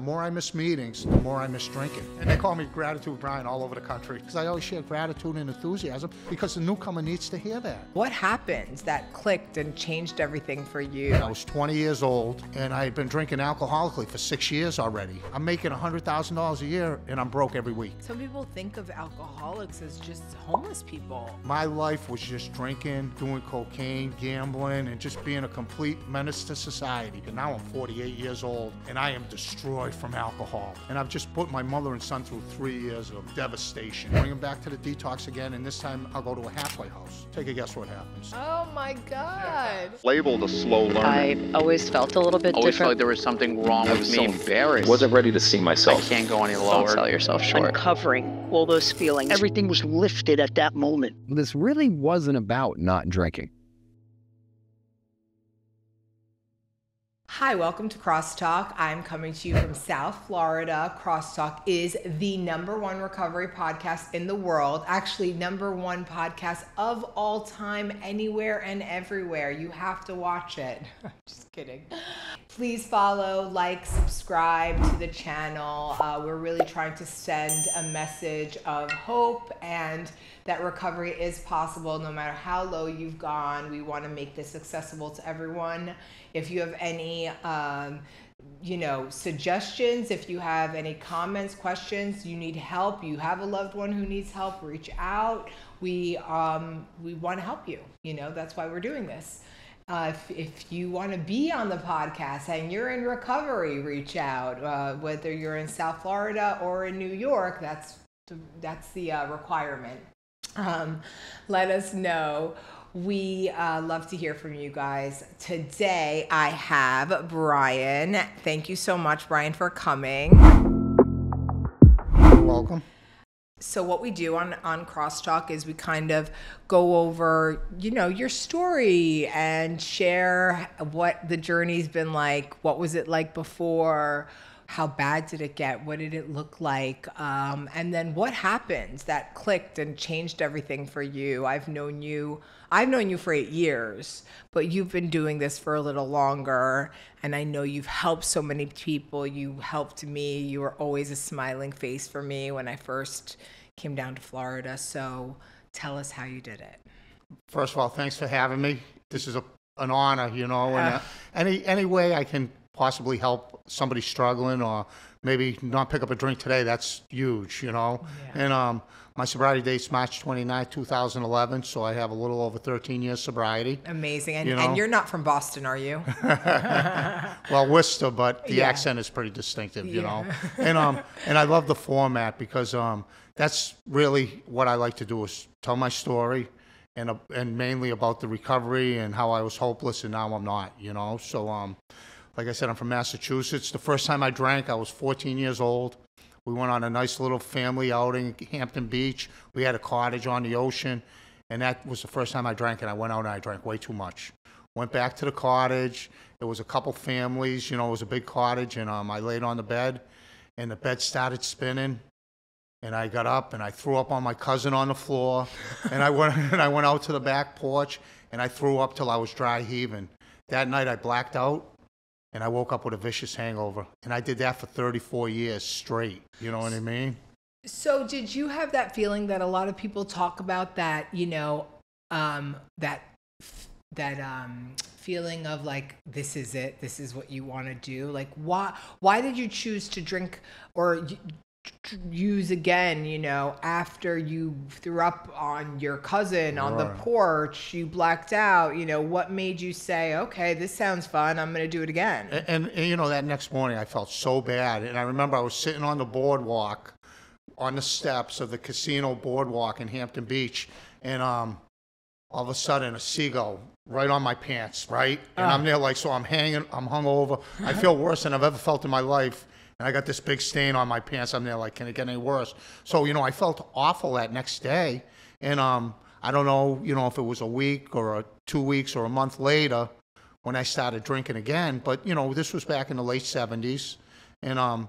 The more I miss meetings, the more I miss drinking. And they call me Gratitude Bryan all over the country because I always share gratitude and enthusiasm because the newcomer needs to hear that. What happened that clicked and changed everything for you? I was 20 years old and I had been drinking alcoholically for six years already. I'm making $100,000 a year and I'm broke every week. Some people think of alcoholics as just homeless people. My life was just drinking, doing cocaine, gambling, and just being a complete menace to society. And now I'm 48 years old and I am destroyed from alcohol. And I've just put my mother and son through three years of devastation. Bring them back to the detox again, and this time I'll go to a halfway house. Take a guess what happens. Oh my God. labeled a slow learner. I always felt a little bit always felt like different. there was something wrong I with was me. so embarrassed. Wasn't ready to see I myself. can't go any lower. Don't lower. sell yourself short. uncovering all those feelings. Everything was lifted at that moment. This really wasn't about not drinking. Hi, welcome to Crosstalk. I'm coming to you from South Florida. Crosstalk is the number one recovery podcast in the world. Actually, number one podcast of all time, anywhere and everywhere. You have to watch it. Just kidding. Please follow, like, subscribe to the channel. Uh, we're really trying to send a message of hope and that recovery is possible no matter how low you've gone. We want to make this accessible to everyone. If you have any, um, you know, suggestions, if you have any comments, questions, you need help, you have a loved one who needs help, reach out. We um, we want to help you. You know, that's why we're doing this. Uh, if, if you want to be on the podcast and you're in recovery, reach out. Uh, whether you're in South Florida or in New York, that's the, that's the uh, requirement. Um, let us know. We uh, love to hear from you guys. Today I have Bryan. Thank you so much, Bryan, for coming. You're welcome. So what we do on on Crosstalk is we kind of go over, you know, your story and share what the journey's been like. What was it like before? How bad did it get? What did it look like? Um, and then what happened that clicked and changed everything for you? I've known you. I've known you for eight years, but you've been doing this for a little longer. And I know you've helped so many people. You helped me. You were always a smiling face for me when I first came down to Florida. So tell us how you did it. First of all, thanks for having me. This is a, an honor, you know, and uh, any any way I can possibly help somebody struggling or maybe not pick up a drink today, that's huge, you know. Yeah. And um, my sobriety date's March 29, 2011, so I have a little over 13 years sobriety. Amazing. And, You know? and you're not from Boston, are you? Well, Worcester, but the Yeah. accent is pretty distinctive, you Yeah. know. And um, and I love the format because um, that's really what I like to do is tell my story, and uh, and mainly about the recovery and how I was hopeless and now I'm not, you know. So um, like I said, I'm from Massachusetts. The first time I drank, I was 14 years old. We went on a nice little family outing, Hampton Beach. We had a cottage on the ocean, and that was the first time I drank. And I went out and I drank way too much. Went back to the cottage. There was a couple families, you know, it was a big cottage, and um, I laid on the bed, and the bed started spinning, and I got up and I threw up on my cousin on the floor, and I went and I went out to the back porch, and I threw up till I was dry heaving. That night I blacked out, and I woke up with a vicious hangover, and I did that for 34 years straight. You know what I mean? So, did you have that feeling that a lot of people talk about that, you know, um, that that um, feeling of like this is it, this is what you want to do? Like, why why did you choose to drink or use again? You know, after you threw up on your cousin on the porch, you blacked out. You know, what made you say, okay, this sounds fun, I'm going to do it again? And, and, and, you know, that next morning I felt so bad. And I remember I was sitting on the boardwalk, on the steps of the casino boardwalk in Hampton Beach, and um, all of a sudden a seagull right on my pants, right? And I'm there like, so I'm hanging, I'm hung over. I feel worse than I've ever felt in my life. And I got this big stain on my pants. I'm there like, can it get any worse? So, you know, I felt awful that next day. And um, I don't know, you know, if it was a week or a, two weeks or a month later, when I started drinking again. But you know, this was back in the late '70s, and um,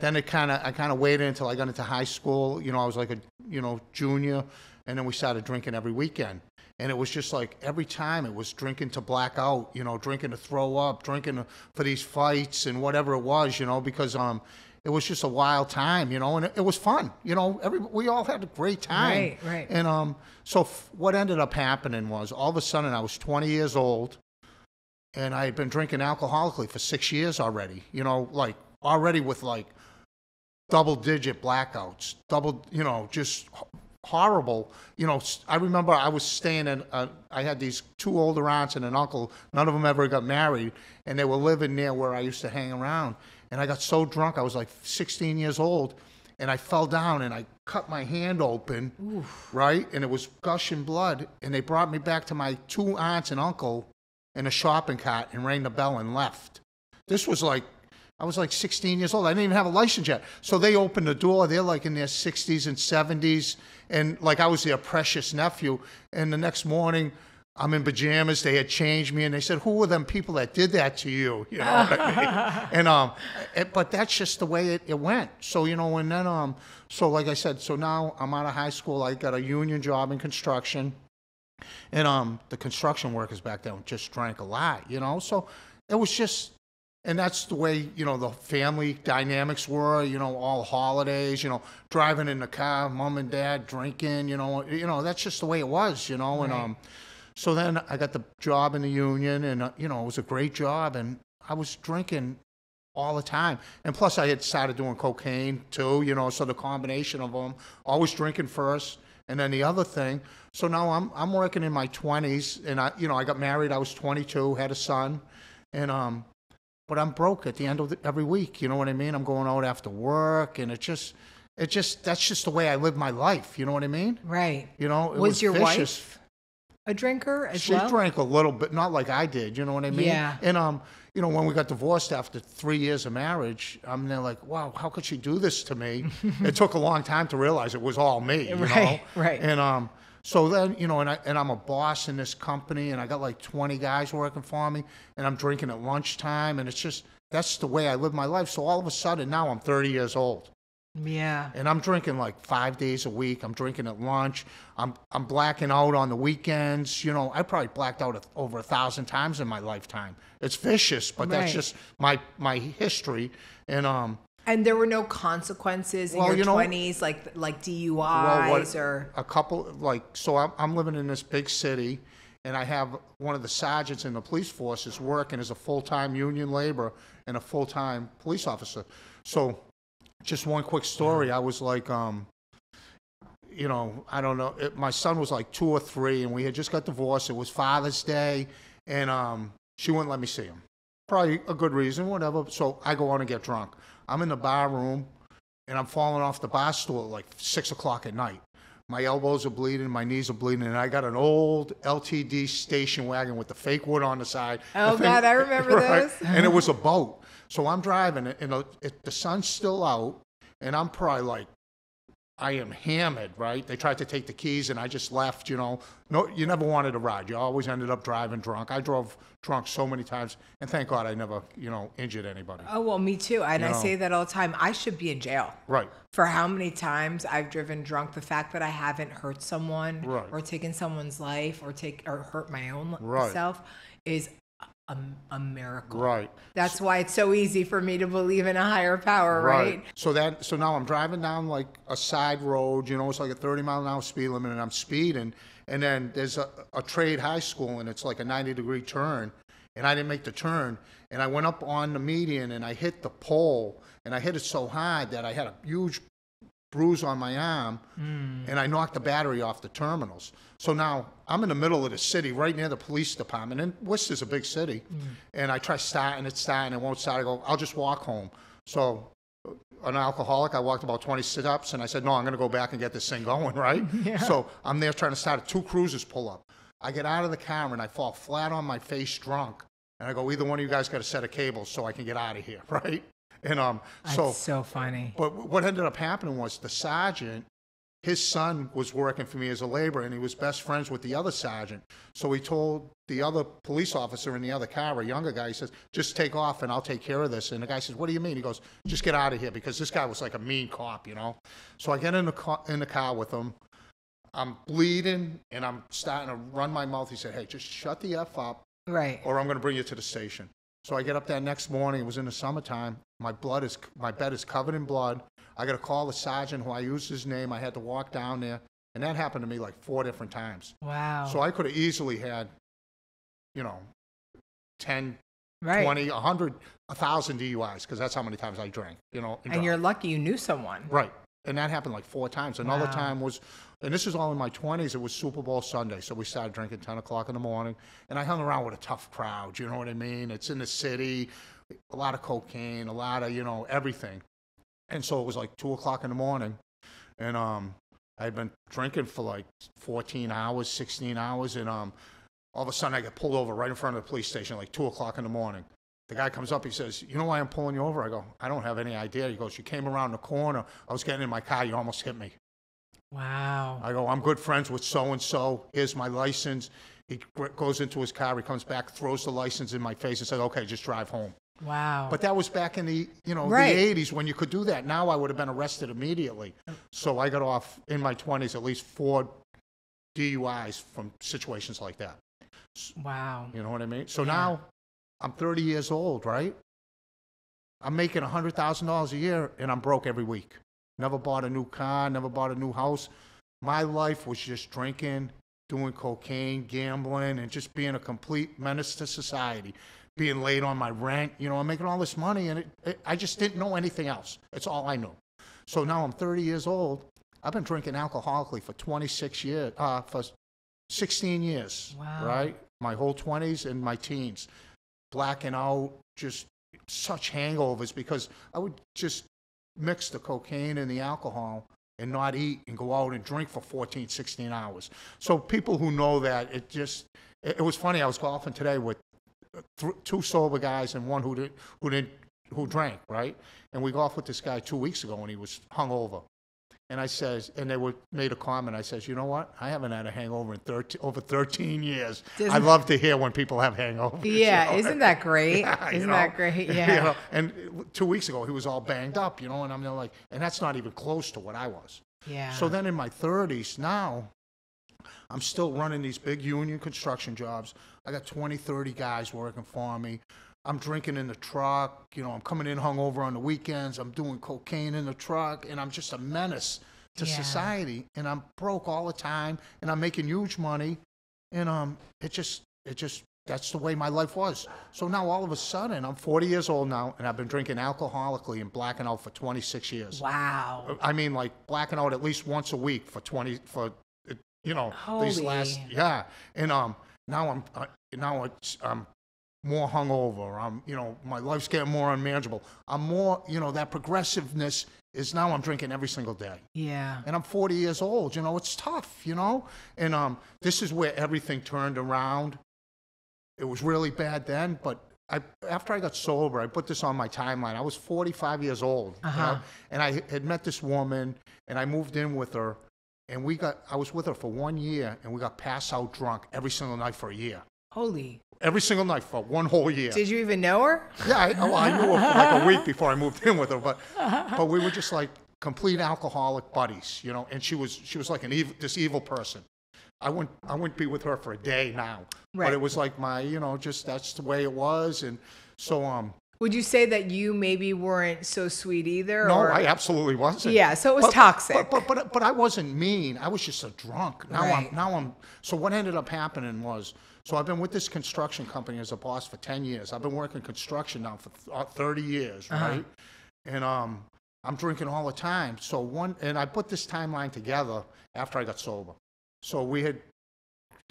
then it kind of I kind of waited until I got into high school. You know, I was like a you know junior, and then we started drinking every weekend. And it was just like every time it was drinking to black out, you know, drinking to throw up, drinking for these fights and whatever it was, you know, because um, it was just a wild time, you know, and it, it was fun, you know. Every we all had a great time, Right, right. And um, so f- what ended up happening was all of a sudden I was 20 years old, and I had been drinking alcoholically for six years already, you know, like already with like double digit blackouts, double, you know, just horrible. You know, I remember I was staying in, uh, I had these two older aunts and an uncle, none of them ever got married, and they were living near where I used to hang around. And I got so drunk, I was like 16 years old, and I fell down and I cut my hand open, right? And it was gushing blood. And they brought me back to my two aunts and uncle in a shopping cart and rang the bell and left. This was like, I was like 16 years old. I didn't even have a license yet. So they opened the door. They're like in their 60s and 70s. And like I was their precious nephew. And the next morning, I'm in pajamas. They had changed me and they said, Who were them people that did that to you? You know what I mean? And, um, it, but that's just the way it, it went. So, you know, and then, um, so like I said, so now I'm out of high school. I got a union job in construction. And um, the construction workers back then just drank a lot, you know. So it was just, and that's the way you know the family dynamics were. You know, all holidays. You know, driving in the car, mom and dad drinking. You know, you know that's just the way it was. You know, and um, so then I got the job in the union, and uh, you know it was a great job, and I was drinking all the time. And plus, I had started doing cocaine too, you know, so the combination of them, always drinking first, and then the other thing. So now I'm I'm working in my 20s, and I, you know, I got married. I was 22, had a son, and um, but I'm broke at the end of the, every week. You know what I mean? I'm going out after work, and it just, it just, that's just the way I live my life. You know what I mean? Right. You know, it was, your vicious. wife a drinker as She well? drank a little bit, not like I did. You know what I mean? Yeah. And um, you know, when we got divorced after three years of marriage, I'm there like, wow, how could she do this to me? it took a long time to realize it was all me. You Right, know? right. And um, so then you know, and I and I'm a boss in this company, and I got like 20 guys working for me, and I'm drinking at lunchtime, and it's just that's the way I live my life. So all of a sudden now I'm 30 years old yeah. and I'm drinking like five days a week. I'm drinking at lunch. I'm I'm blacking out on the weekends. You know, I probably blacked out a, over a thousand times in my lifetime. It's vicious, but that's just my my history. And um, And there were no consequences in Well, your you know- twenties, like like DUIs well, what, or a couple like so I'm I'm living in this big city. And I have one of the sergeants in the police force is working as a full-time union laborer and a full-time police officer. So, just one quick story. I was like, um, you know, I don't know. It, my son was like two or three, and we had just got divorced. It was Father's Day, and um, she wouldn't let me see him. Probably a good reason, whatever. So I go on and get drunk. I'm in the bar room, and I'm falling off the bar stool at like six o'clock at night. My elbows are bleeding, my knees are bleeding, and I got an old LTD station wagon with the fake wood on the side. Oh, The God, I remember those. and it was a boat. So I'm driving it, and the sun's still out, and I'm probably like, I am hammered, right? They tried to take the keys, and I just left. You know, no, you never wanted to ride. You always ended up driving drunk. I drove drunk so many times, and thank God I never, you know, injured anybody. Oh well, me too. And I No. say that all the time. I should be in jail. Right. For how many times I've driven drunk, the fact that I haven't hurt someone Right. or taken someone's life or take or hurt my own Right. self is a, a miracle. Right. That's why it's so easy for me to believe in a higher power, right? So that so now I'm driving down like a side road, you know, it's like a 30 mile an hour speed limit, and I'm speeding, and then there's a, a trade high school, and it's like a 90 degree turn, and I didn't make the turn, and I went up on the median, and I hit the pole, and I hit it so hard that I had a huge bruise on my arm, and I knocked the battery off the terminals. So now I'm in the middle of the city, right near the police department, and Worcester's a big city. And I try starting it, starting, it won't start. I go, I'll just walk home. So uh, an alcoholic, I walked about 20 sit-ups, and I said, no, I'm going to go back and get this thing going, right? Yeah. So I'm there trying to start it. Two cruisers pull up. I get out of the car, and I fall flat on my face drunk. And I go, either one of you guys got a set of cables so I can get out of here, right? And um, That's so so funny. but what ended up happening was the sergeant, his son was working for me as a laborer, and he was best friends with the other sergeant. So he told the other police officer in the other car, a younger guy, he says, "Just take off, and I'll take care of this." And the guy says, "What do you mean?" He goes, "Just get out of here," because this guy was like a mean cop, you know. So I get in the car, in the car with him. I'm bleeding and I'm starting to run my mouth. He said, "Hey, just shut the f up, Right. or I'm going to bring you to the station." So I get up that next morning. It was in the summertime. My blood is my bed is covered in blood. I got to call the sergeant who I used his name. I had to walk down there, and that happened to me like four different times. Wow. So I could have easily had, you know, 10, right. 20, 100, 1,000 DUIs because that's how many times I drank, you know. and drove. you're lucky you knew someone. Right. And that happened like four times. Another Wow. time was, and this is all in my 20s, it was Super Bowl Sunday. So we started drinking 10 o'clock in the morning. And I hung around with a tough crowd, you know what I mean? It's in the city, a lot of cocaine, a lot of, you know, everything. And so it was like 2 o'clock in the morning. And um, I'd been drinking for like 14 hours, 16 hours. And um, all of a sudden I get pulled over right in front of the police station, like 2 o'clock in the morning. The guy comes up, he says, You know why I'm pulling you over? I go, I don't have any idea. He goes, You came around the corner. I was getting in my car. You almost hit me. Wow. I go, I'm good friends with so and so. Here's my license. He goes into his car. He comes back, throws the license in my face, and says, Okay, just drive home. Wow. But that was back in the you know Right. the 80s when you could do that. Now I would have been arrested immediately. So I got off in my 20s at least four DUIs from situations like that. wow. You know what I mean? So Yeah. now I'm 30 years old, right? I'm making $100,000 a year and I'm broke every week. Never bought a new car, never bought a new house. My life was just drinking, doing cocaine, gambling, and just being a complete menace to society. Being late on my rent, you know, I'm making all this money and it, it, I just didn't know anything else. It's all I knew. So now I'm 30 years old. I've been drinking alcoholically for 26 years, uh, for 16 years, Wow. right? My whole 20s and my teens. Blacking out, just such hangovers because I would just mix the cocaine and the alcohol and not eat and go out and drink for 14, 16 hours. So people who know that, it just, it, it was funny. I was golfing today with th- two sober guys and one who did, who didn't, who drank, right? And we golfed with this guy two weeks ago and he was hungover. And I says, and they were made a comment. I says, you know what? I haven't had a hangover in 13, over 13 years. I Doesn't- love to hear when people have hangovers. you Yeah, know? isn't that great? Yeah, isn't know? that great? You Yeah. know, and two weeks ago, he was all banged up, you know, and I'm like, and that's not even close to what I was. Yeah. So then in my 30s, now I'm still running these big union construction jobs. I got 20, 30 guys working for me. I'm drinking in the truck. You know, I'm coming in hungover on the weekends. I'm doing cocaine in the truck, and I'm just a menace to Yeah. society. And I'm broke all the time, and I'm making huge money. And um, it just, it just, that's the way my life was. So now all of a sudden, I'm 40 years old now, and I've been drinking alcoholically and blacking out for 26 years. wow. I mean, like blacking out at least once a week for twenty for, you know, these last yeah. And um, now I'm uh, now it's I'm more hungover. I'm you know my life's getting more unmanageable. I'm more you know that progressiveness is now I'm drinking every single day. Yeah. And I'm 40 years old. You know, it's tough. You know, and um, this is where everything turned around. It was really bad then, but I, after I got sober, I put this on my timeline. I was 45 years old, you know, Uh-huh. and I had met this woman, and I moved in with her, and we got. I was with her for one year, and we got pass out drunk every single night for a year. Holy. Every single night for one whole year. Did you even know her? Yeah, I, well, I knew her for like a week before I moved in with her, but but we were just like complete alcoholic buddies, you know. And she was she was like an evil this evil person. I wouldn't I wouldn't be with her for a day now, Right. but it was like my you know just that's the way it was, and so um Would you say that you maybe weren't so sweet either? no, or? I absolutely wasn't. Yeah, so it was But- toxic. But, but but but I wasn't mean. I was just a drunk. Now Right. I'm now I'm. So what ended up happening was, so I've been with this construction company as a boss for ten years. I've been working construction now for th- uh, thirty years, Uh-huh. right? And um, I'm drinking all the time. So one, and I put this timeline together after I got sober. So we had.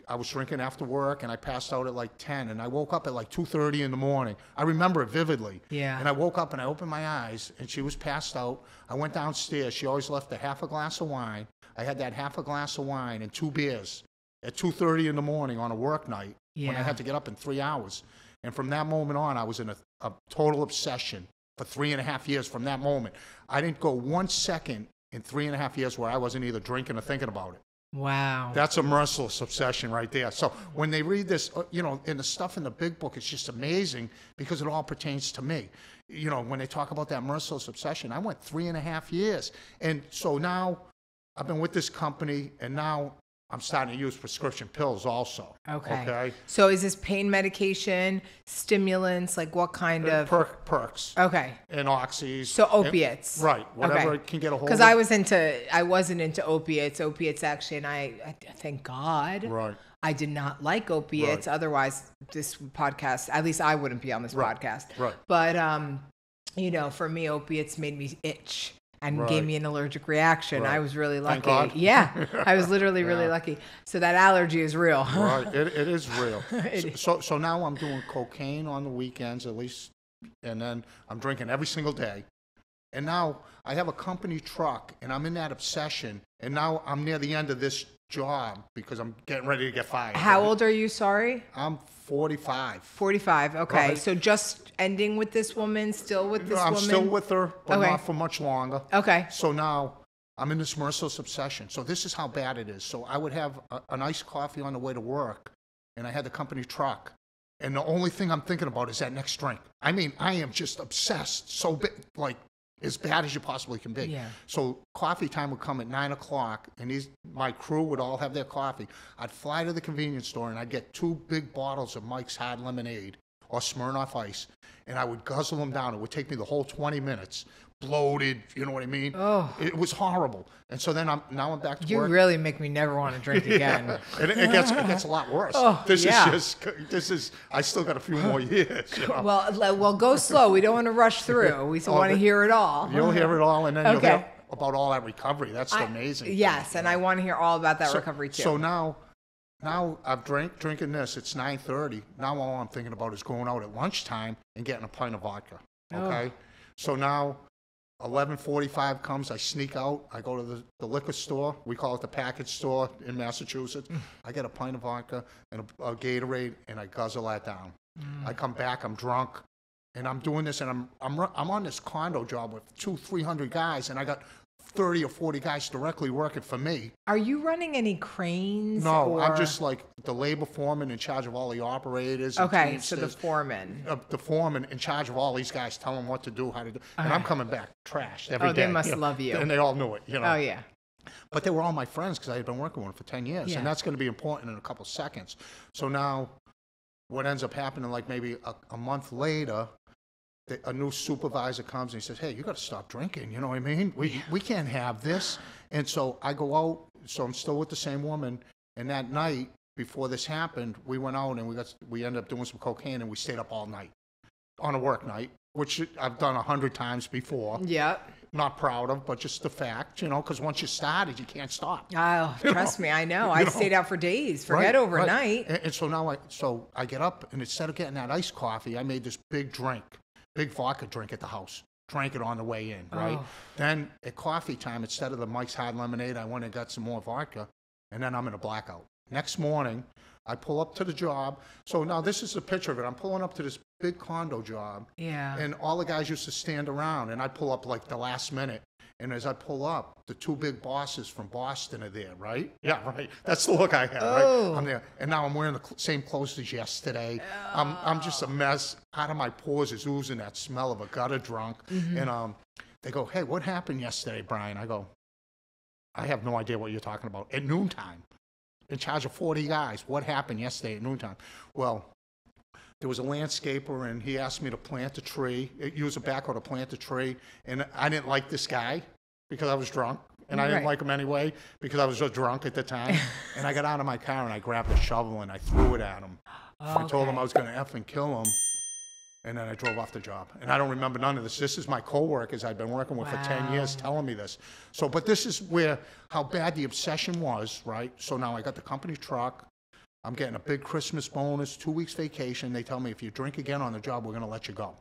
I was drinking after work and I passed out at like 10 and I woke up at like 2:30 in the morning. I remember it vividly. Yeah. And I woke up and I opened my eyes and she was passed out. I went downstairs. She always left a half a glass of wine. I had that half a glass of wine and two beers at 2:30 in the morning on a work night when I Yeah. had to get up in three hours. And from that moment on, I was in a, a total obsession for three and a half years. From that moment, I didn't go one second in three and a half years where I wasn't either drinking or thinking about it. Wow. That's a merciless obsession right there. So when they read this, uh, you know, in the stuff in the big book, it's just amazing because it all pertains to me. You know, when they talk about that merciless obsession, I went three and a half years. And so now I've been with this company, and now I'm starting to use prescription pills also. Okay. Okay. So is this pain medication, stimulants, like what kind of? Perk, perks Okay. and oxys. So and- opiates. right. Whatever Okay. it can get a hold Because. I was into, I wasn't into opiates. Opiates actually, and I, I thank God, Right. I did not like opiates. Right. Otherwise, this podcast, at least I wouldn't be on this Right. podcast. Right. But um, you know, for me, opiates made me itch and gave me an allergic reaction. I was really lucky. Yeah, I was literally really lucky. So that allergy is real. Right. It, it is real. It so, is. so so now I'm doing cocaine on the weekends at least, and then I'm drinking every single day. And now I have a company truck, and I'm in that obsession. And now I'm near the end of this job because I'm getting ready to get fired. How old are you? Sorry. I'm 45. 45. Okay. Right. So just ending with this woman, still with this I'm woman? still with her, but Okay. not for much longer. Okay. So now I'm in this merciless obsession. So this is how bad it is. So I would have a, a nice coffee on the way to work, and I had the company truck. And the only thing I'm thinking about is that next drink. I mean, I am just obsessed, so big, like as bad as you possibly can be. Yeah. So coffee time would come at nine o'clock, and these my crew would all have their coffee. I'd fly to the convenience store, and I'd get two big bottles of Mike's Hard Lemonade or Smirnoff Ice, and I would guzzle them down. It would take me the whole 20 minutes, bloated. You know what I mean? Oh. It was horrible. And so then I'm now I'm back to You work. really make me never want to drink again. and it, it gets it gets a lot worse. Oh, this yeah. is just this is I still got a few more years. You know? Well, well, go slow. We don't want to rush through. We Oh, want to hear it all. You'll hear it all, and then you'll hear about all that recovery. That's I- amazing. thing, Yes, and I want to hear all about that so, recovery too. So now, now I've drank drinking this. It's 9:30. Now all I'm thinking about is going out at lunchtime and getting a pint of vodka. Oh. Okay. So now, 11:45 comes. I sneak out. I go to the, the liquor store. We call it the package store in Massachusetts. Mm. I get a pint of vodka and a, a Gatorade, and I guzzle that down. Mm. I come back. I'm drunk. And I'm doing this, and I'm I'm ru- I'm on this condo job with two, three hundred guys, and I got thirty or forty guys directly working for me. Are you running any cranes? No, I'm just like the labor foreman in charge of all the operators. Okay. So the foreman. Uh, the foreman in charge of all these guys, tell them what to do, how to do. And I'm coming back trashed every day. Oh, they must know, love you. And they all knew it, you know. Oh yeah. But they were all my friends because I had been working with them for 10 years. Yeah. And that's going to be important in a couple seconds. So now, what ends up happening, like maybe a, a month later, the, a new supervisor comes and he says, Hey, you got to stop drinking. You know what I mean? We, we can't have this. And so I go out. So I'm still with the same woman. And that night, before this happened, we went out and we got we ended up doing some cocaine and we stayed up all night on a work night, which I've done a hundred times before. Yep. Not proud of, but just the fact, you know, because once you started, you can't stop. Oh, trust me, I know. I know. stayed out for days. Forget Right, right. overnight. And, and so now I so I get up and instead of getting that iced coffee, I made this big drink, big vodka drink at the house. Drank it on the way in, right? Oh. Then at coffee time, instead of the Mike's Hard Lemonade, I went and got some more vodka, and then I'm in a blackout. Next morning, I pull up to the job. So now this is a picture of it. I'm pulling up to this big condo job, Yeah. and all the guys used to stand around, and I'd pull up like the last minute. And as I pull up, the two big bosses from Boston are there, right? Yeah, right. That's the look I had, Oh. right? I'm there, and now I'm wearing the same clothes as yesterday. I'm I'm just a mess. Out of my pores is oozing that smell of a gutter drunk. Mm-hmm. And um, they go, "Hey, what happened yesterday, Bryan?" I go, "I have no idea what you're talking about." At noontime, in charge of 40 guys, what happened yesterday at noontime? Well, there was a landscaper and he asked me to plant a tree, use a backhoe to plant a tree. And I didn't like this guy because I was drunk. And I didn't Right. like him anyway because I was so drunk at the time. and I got out of my car and I grabbed a shovel and I threw it at him. I oh, told him I was going to F and kill him. And then I drove off the job. And I don't remember none of this. This is my coworkers I've been working with for 10 years telling me this. So, but this is where, how bad the obsession was, right? So now I got the company truck. I'm getting a big Christmas bonus, two weeks vacation. They tell me if you drink again on the job, we're going to let you go.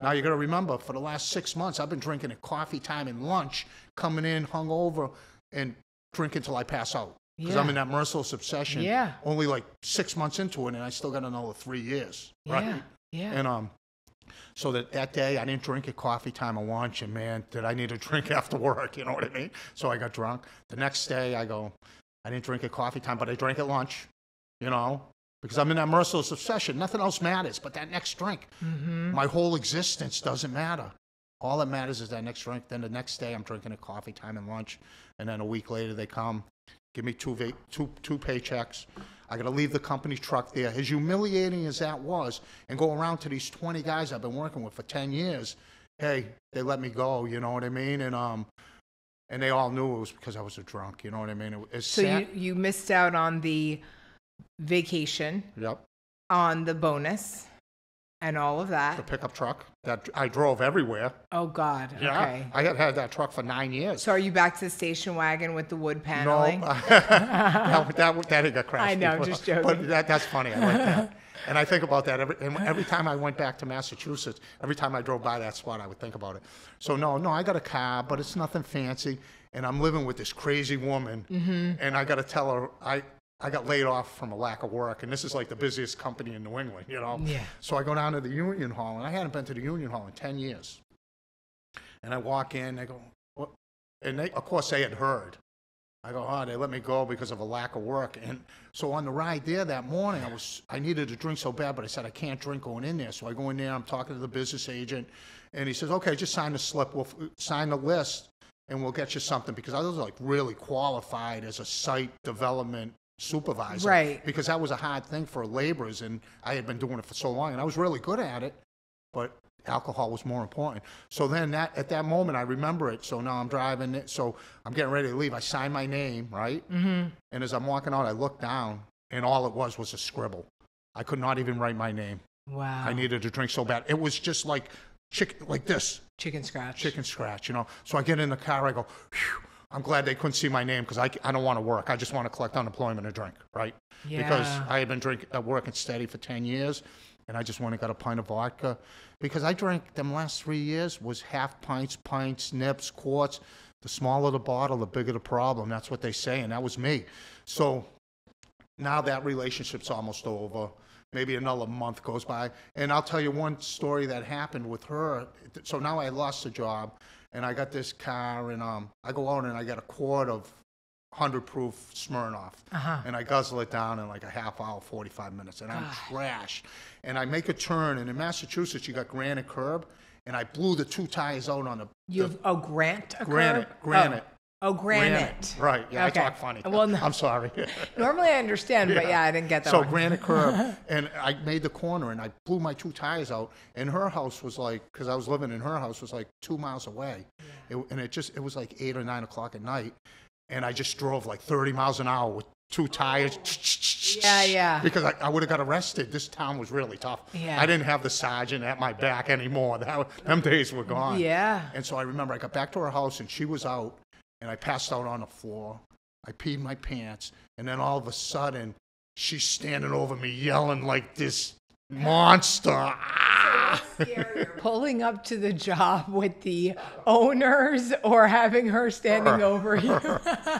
Now you got to remember, for the last six months, I've been drinking at coffee time and lunch, coming in hungover, and drinking till I pass out because I'm in that merciless obsession. Yeah. Only like six months into it, and I still got another three years. Right. Yeah. Yeah. And um, so that that day I didn't drink at coffee time or lunch, and man, did I need a drink after work? You know what I mean? So I got drunk. The next day I go, I didn't drink at coffee time, but I drank at lunch. You know, because I'm in that merciless obsession. Nothing else matters but that next drink. Mm-hmm. My whole existence doesn't matter. All that matters is that next drink. Then the next day, I'm drinking at coffee time and lunch, and then a week later they come, give me two va- two two paychecks. I got to leave the company truck there. As humiliating as that was, and go around to these 20 guys I've been working with for 10 years. Hey, they let me go. You know what I mean? And um, and they all knew it was because I was a drunk. You know what I mean? It, it's So sad. you, you missed out on the vacation, Yep. on the bonus, and all of that. The pickup truck that I drove everywhere. Oh God. Yeah. Okay. I had had that truck for nine years. So are you back to the station wagon with the wood paneling? no, that, that, that got crashed. I know, before. just joking. But that, that's funny. I like that. And I think about that every, and every time I went back to Massachusetts, every time I drove by that spot, I would think about it. So no, no, I got a car, but it's nothing fancy. And I'm living with this crazy woman, Mm-hmm. and I got to tell her I. I got laid off from a lack of work, and this is like the busiest company in New England, you know. Yeah. So I go down to the Union Hall, and I hadn't been to the Union Hall in ten years. And I walk in, they go, what? and they, of course, they had heard. I go, oh, they let me go because of a lack of work. And so on the ride there that morning, I was, I needed a drink so bad, but I said I can't drink going in there. So I go in there, I'm talking to the business agent, and he says, okay, just sign the slip, we'll f- sign the list, and we'll get you something because I was like really qualified as a site development supervisor, Right. Because that was a hard thing for laborers, and I had been doing it for so long, and I was really good at it, but alcohol was more important. So then that at that moment I remember it. So now I'm driving it. So I'm getting ready to leave. I sign my name, right? Mm-hmm. And as I'm walking out, I look down, and all it was was a scribble. I could not even write my name. Wow. I needed to drink so bad. It was just like chicken, like this, chicken scratch. chicken scratch, you know. So I get in the car. I go, Phew, I'm glad they couldn't see my name because I, I don't want to work. I just want to collect unemployment and drink, right? Yeah. Because I had been drinking, uh, working steady for 10 years, and I just went and got a pint of vodka. Because I drank them last three years was half pints, pints, nips, quarts. The smaller the bottle, the bigger the problem. That's what they say, and that was me. So now that relationship's almost over. Maybe another month goes by, and I'll tell you one story that happened with her. So now I lost the job, and I got this car, and um, I go out and I got a quart of hundred proof Smirnoff, and I guzzle it down in like a half hour, forty five minutes, and I'm trashed. And I make a turn, and in Massachusetts you got granite curb, and I blew the two tires out on the, You the have oh Grant a Granite, curb? granite. Oh, oh granite. Right? Yeah, Okay. I talk funny. Well, no. I'm sorry. Normally I understand, but yeah, I didn't get that So one. granite curb, and I made the corner, and I blew my two tires out. And her house was like, because I was living in her house, was like two miles away, it, and it just it was like eight or nine o'clock at night, and I just drove like 30 miles an hour with two tires. Oh. Yeah, yeah. Because I, I would have got arrested. This town was really tough. Yeah. I didn't have the sergeant at my back anymore. That them days were gone. Yeah. And so I remember I got back to her house and she was out and I passed out on the floor. I peed my pants and then all of a sudden she's standing over me yelling like this monster. Ah! Pulling up to the job with the owners or having her standing over you.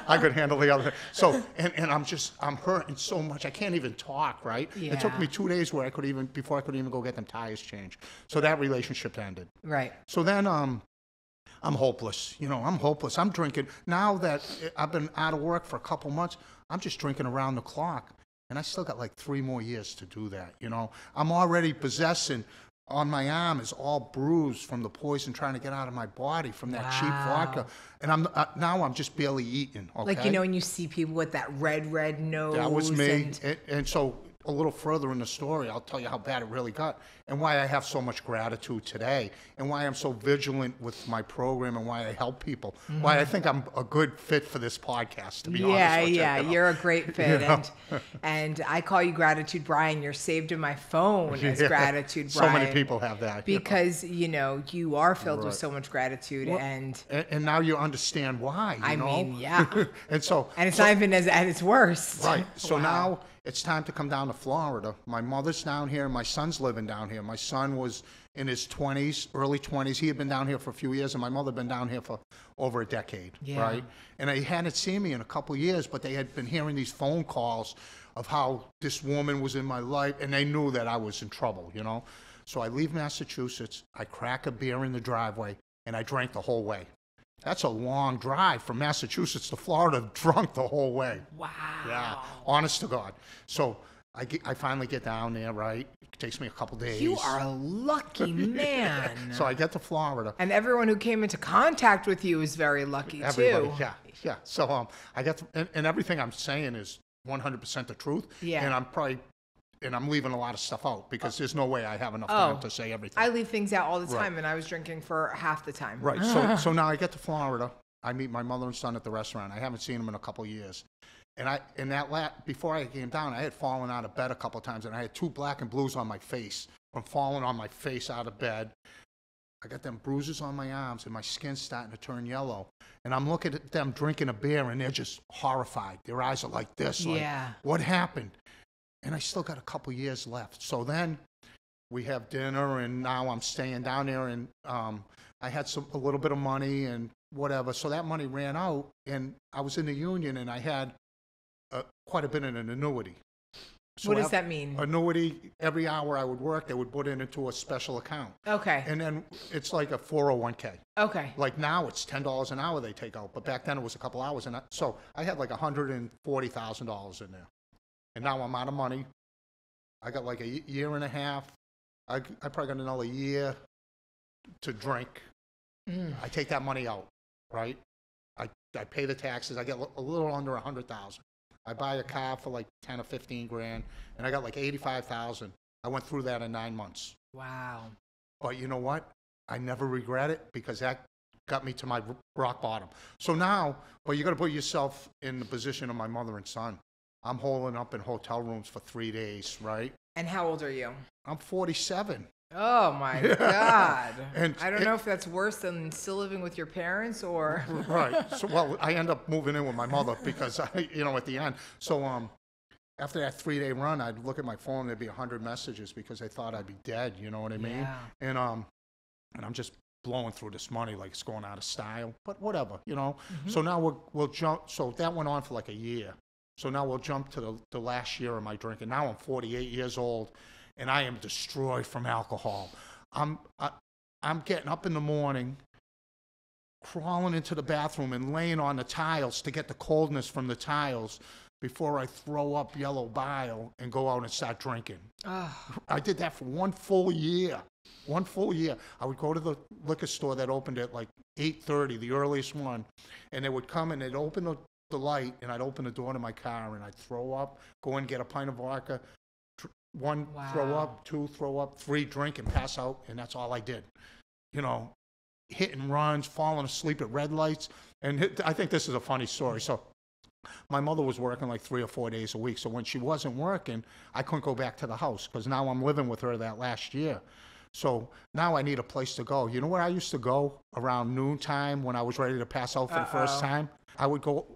I could handle the other. So, and, and I'm just, I'm hurting so much. I can't even talk, right? Yeah. It took me two days where I could even, before I could even go get them tires changed. So that relationship ended. right. So then, um, I'm hopeless. You know, I'm hopeless. I'm drinking now that I've been out of work for a couple months. I'm just drinking around the clock, and I still got like three more years to do that. You know, I'm already possessing. On my arm is all bruised from the poison trying to get out of my body from that cheap vodka, and I'm uh, now I'm just barely eating. Okay, Like you know when you see people with that red, red nose. that was me. and- And, and so a little further in the story, I'll tell you how bad it really got and why I have so much gratitude today and why I'm so vigilant with my program and why I help people. Why I think I'm a good fit for this podcast, to be Mm-hmm. yeah, honest with you, yeah, you. know? you're a great fit, know? and and I call you Gratitude Bryan. You're saved in my phone as Yeah. Gratitude Bryan. So many people have that. you know. because you know you are filled with so much gratitude, and and, and now you understand why. You I know? mean, yeah. and so and it's not even as at its worse. Right. So Wow. now it's time to come down to Florida. My mother's down here. My son's living down here. My son was in his 20s, early 20s. He had been down here for a few years, and my mother had been down here for over a decade. Yeah. Right. And they hadn't seen me in a couple of years, but they had been hearing these phone calls of how this woman was in my life, and they knew that I was in trouble, you know? So I leave Massachusetts. I crack a beer in the driveway, and I drank the whole way. That's a long drive from Massachusetts to Florida, drunk the whole way. Wow. Yeah, honest to God. So I get, I finally get down there, right? It takes me a couple days. You are a lucky man. So I get to Florida. and everyone who came into contact with you is very lucky Everybody, too. yeah, yeah. So um, I get to, and, and everything I'm saying is 100% the truth. Yeah. And I'm probably, and I'm leaving a lot of stuff out because oh. there's no way I have enough Oh. time to say everything. I leave things out all the Right. time, and I was drinking for half the time. Right. So so now I get to Florida. I meet my mother and son at the restaurant. I haven't seen them in a couple years. And I in that la- before I came down, I had fallen out of bed a couple times, and I had two black and blues on my face from falling on my face out of bed. I got them bruises on my arms, and my skin's starting to turn yellow. And I'm looking at them drinking a beer, and they're just horrified. Their eyes are like this. Like, Yeah. What happened? And I still got a couple years left. So then we have dinner and now I'm staying down there and um, I had some a little bit of money and whatever. So that money ran out and I was in the union and I had uh, quite a bit in an annuity. So what does that mean? Annuity, every hour I would work, they would put it into a special account. Okay. And then it's like a 401k. Okay. Like now it's $10 an hour they take out, but back then it was a couple hours. And I, so I had like $140,000 in there. And now I'm out of money. I got like a year and a half. I, I probably got another year to drink. Mm. I take that money out, right? I, I pay the taxes. I get a little under a hundred thousand. I buy a car for like ten or fifteen grand, and I got like eighty-five thousand. I went through that in nine months. Wow. But you know what? I never regret it because that got me to my rock bottom. So now, well, you got to put yourself in the position of my mother and son. I'm holding up in hotel rooms for three days, right? And how old are you? I'm 47. Oh my God. And I don't it- know if that's worse than still living with your parents or. right. So, well, I end up moving in with my mother because I, you know, at the end. So, um, after that three day run, I'd look at my phone. There'd be a hundred messages because they thought I'd be dead. You know what I mean? Yeah. And um, and I'm just blowing through this money like it's going out of style. But whatever, you know. So now we'll we'll jump. So that went on for like a year. So now we'll jump to the the last year of my drinking. Now I'm 48 years old, and I am destroyed from alcohol. I'm I, I'm getting up in the morning crawling into the bathroom and laying on the tiles to get the coldness from the tiles before I throw up yellow bile and go out and start drinking. Oh, I did that for one full year. One full year. I would go to the liquor store that opened at like 8:30, the earliest one, and they would come and they'd open the, the light, and I'd open the door to my car, and I'd throw up, go and get a pint of vodka, tr- one throw up, two throw up, three drink and pass out, and that's all I did. You know, hitting runs, falling asleep at red lights, and hit, I think this is a funny story. So my mother was working like three or four days a week. So when she wasn't working, I couldn't go back to the house because now I'm living with her that last year. So now I need a place to go. You know where I used to go around noontime when I was ready to pass out for the first time? I would go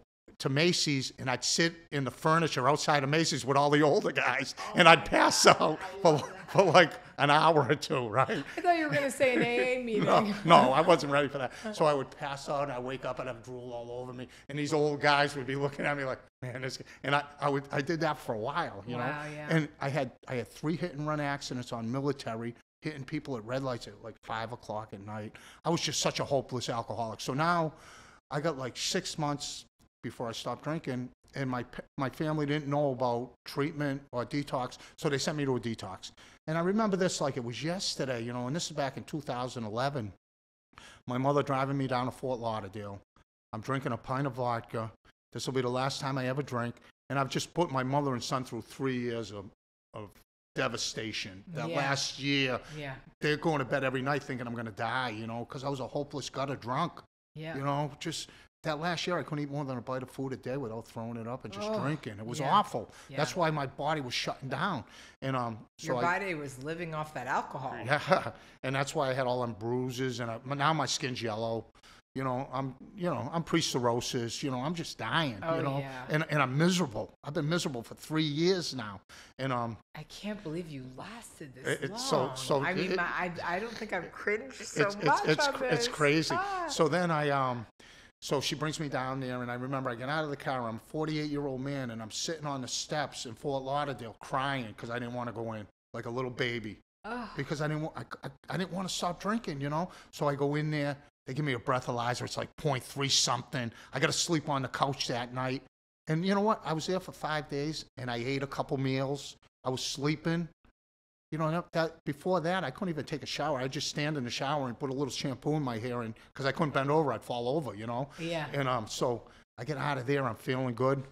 to Macy's and I'd sit in the furniture outside of Macy's with all the older guys and I'd pass out for, for like an hour or two, right? I thought you were going to say an AA meeting. No, no, I wasn't ready for that. So I would pass out and I wake up and i've drool all over me. And these old guys would be looking at me like, man, this, and I, I would, I did that for a while, you know? Wow, yeah. And I had, I had three hit and run accidents on military, hitting people at red lights at like five o'clock at night. I was just such a hopeless alcoholic. So now I got like six months before I stopped drinking, and my my family didn't know about treatment or detox, so they sent me to a detox. And I remember this like it was yesterday, you know, and this is back in 2011. My mother driving me down to Fort Lauderdale. I'm drinking a pint of vodka. This will be the last time I ever drink, and I've just put my mother and son through three years of of devastation. That Yeah. last year, Yeah. they're going to bed every night thinking I'm going to die, you know, because I was a hopeless gutter drunk. Yeah. You know, just that last year I couldn't eat more than a bite of food a day without throwing it up and just Oh, drinking. It was yeah. awful. That's why my body was shutting down. And um, so Your I, body was living off that alcohol. yeah, and that's why I had all them bruises and I, now my skin's yellow. You know, I'm, you know, I'm pre-cirrhosis. You know, I'm just dying. Oh, you know, yeah. and and I'm miserable. I've been miserable for three years now, and um, I can't believe you lasted this It- long. it's so- so I mean, it- my, I, I don't think I've cringed so it's much it's it's, cr- it's crazy. Ah. So then I um, so she brings me down there, and I remember I get out of the car. I'm a 48 year old man, and I'm sitting on the steps in Fort Lauderdale crying because I didn't want to go in like a little baby Ugh. because I didn't wa- I, I, I didn't want to stop drinking, you know. So I go in there. They give me a breathalyzer. It's like 0.3 something. I got to sleep on the couch that night. And you know what? I was there for five days, and I ate a couple meals. I was sleeping. You know, that, before that, I couldn't even take a shower. I'd just stand in the shower and put a little shampoo in my hair, and because I couldn't bend over, I'd fall over. You know. Yeah. And um, so I get out of there. I'm feeling good.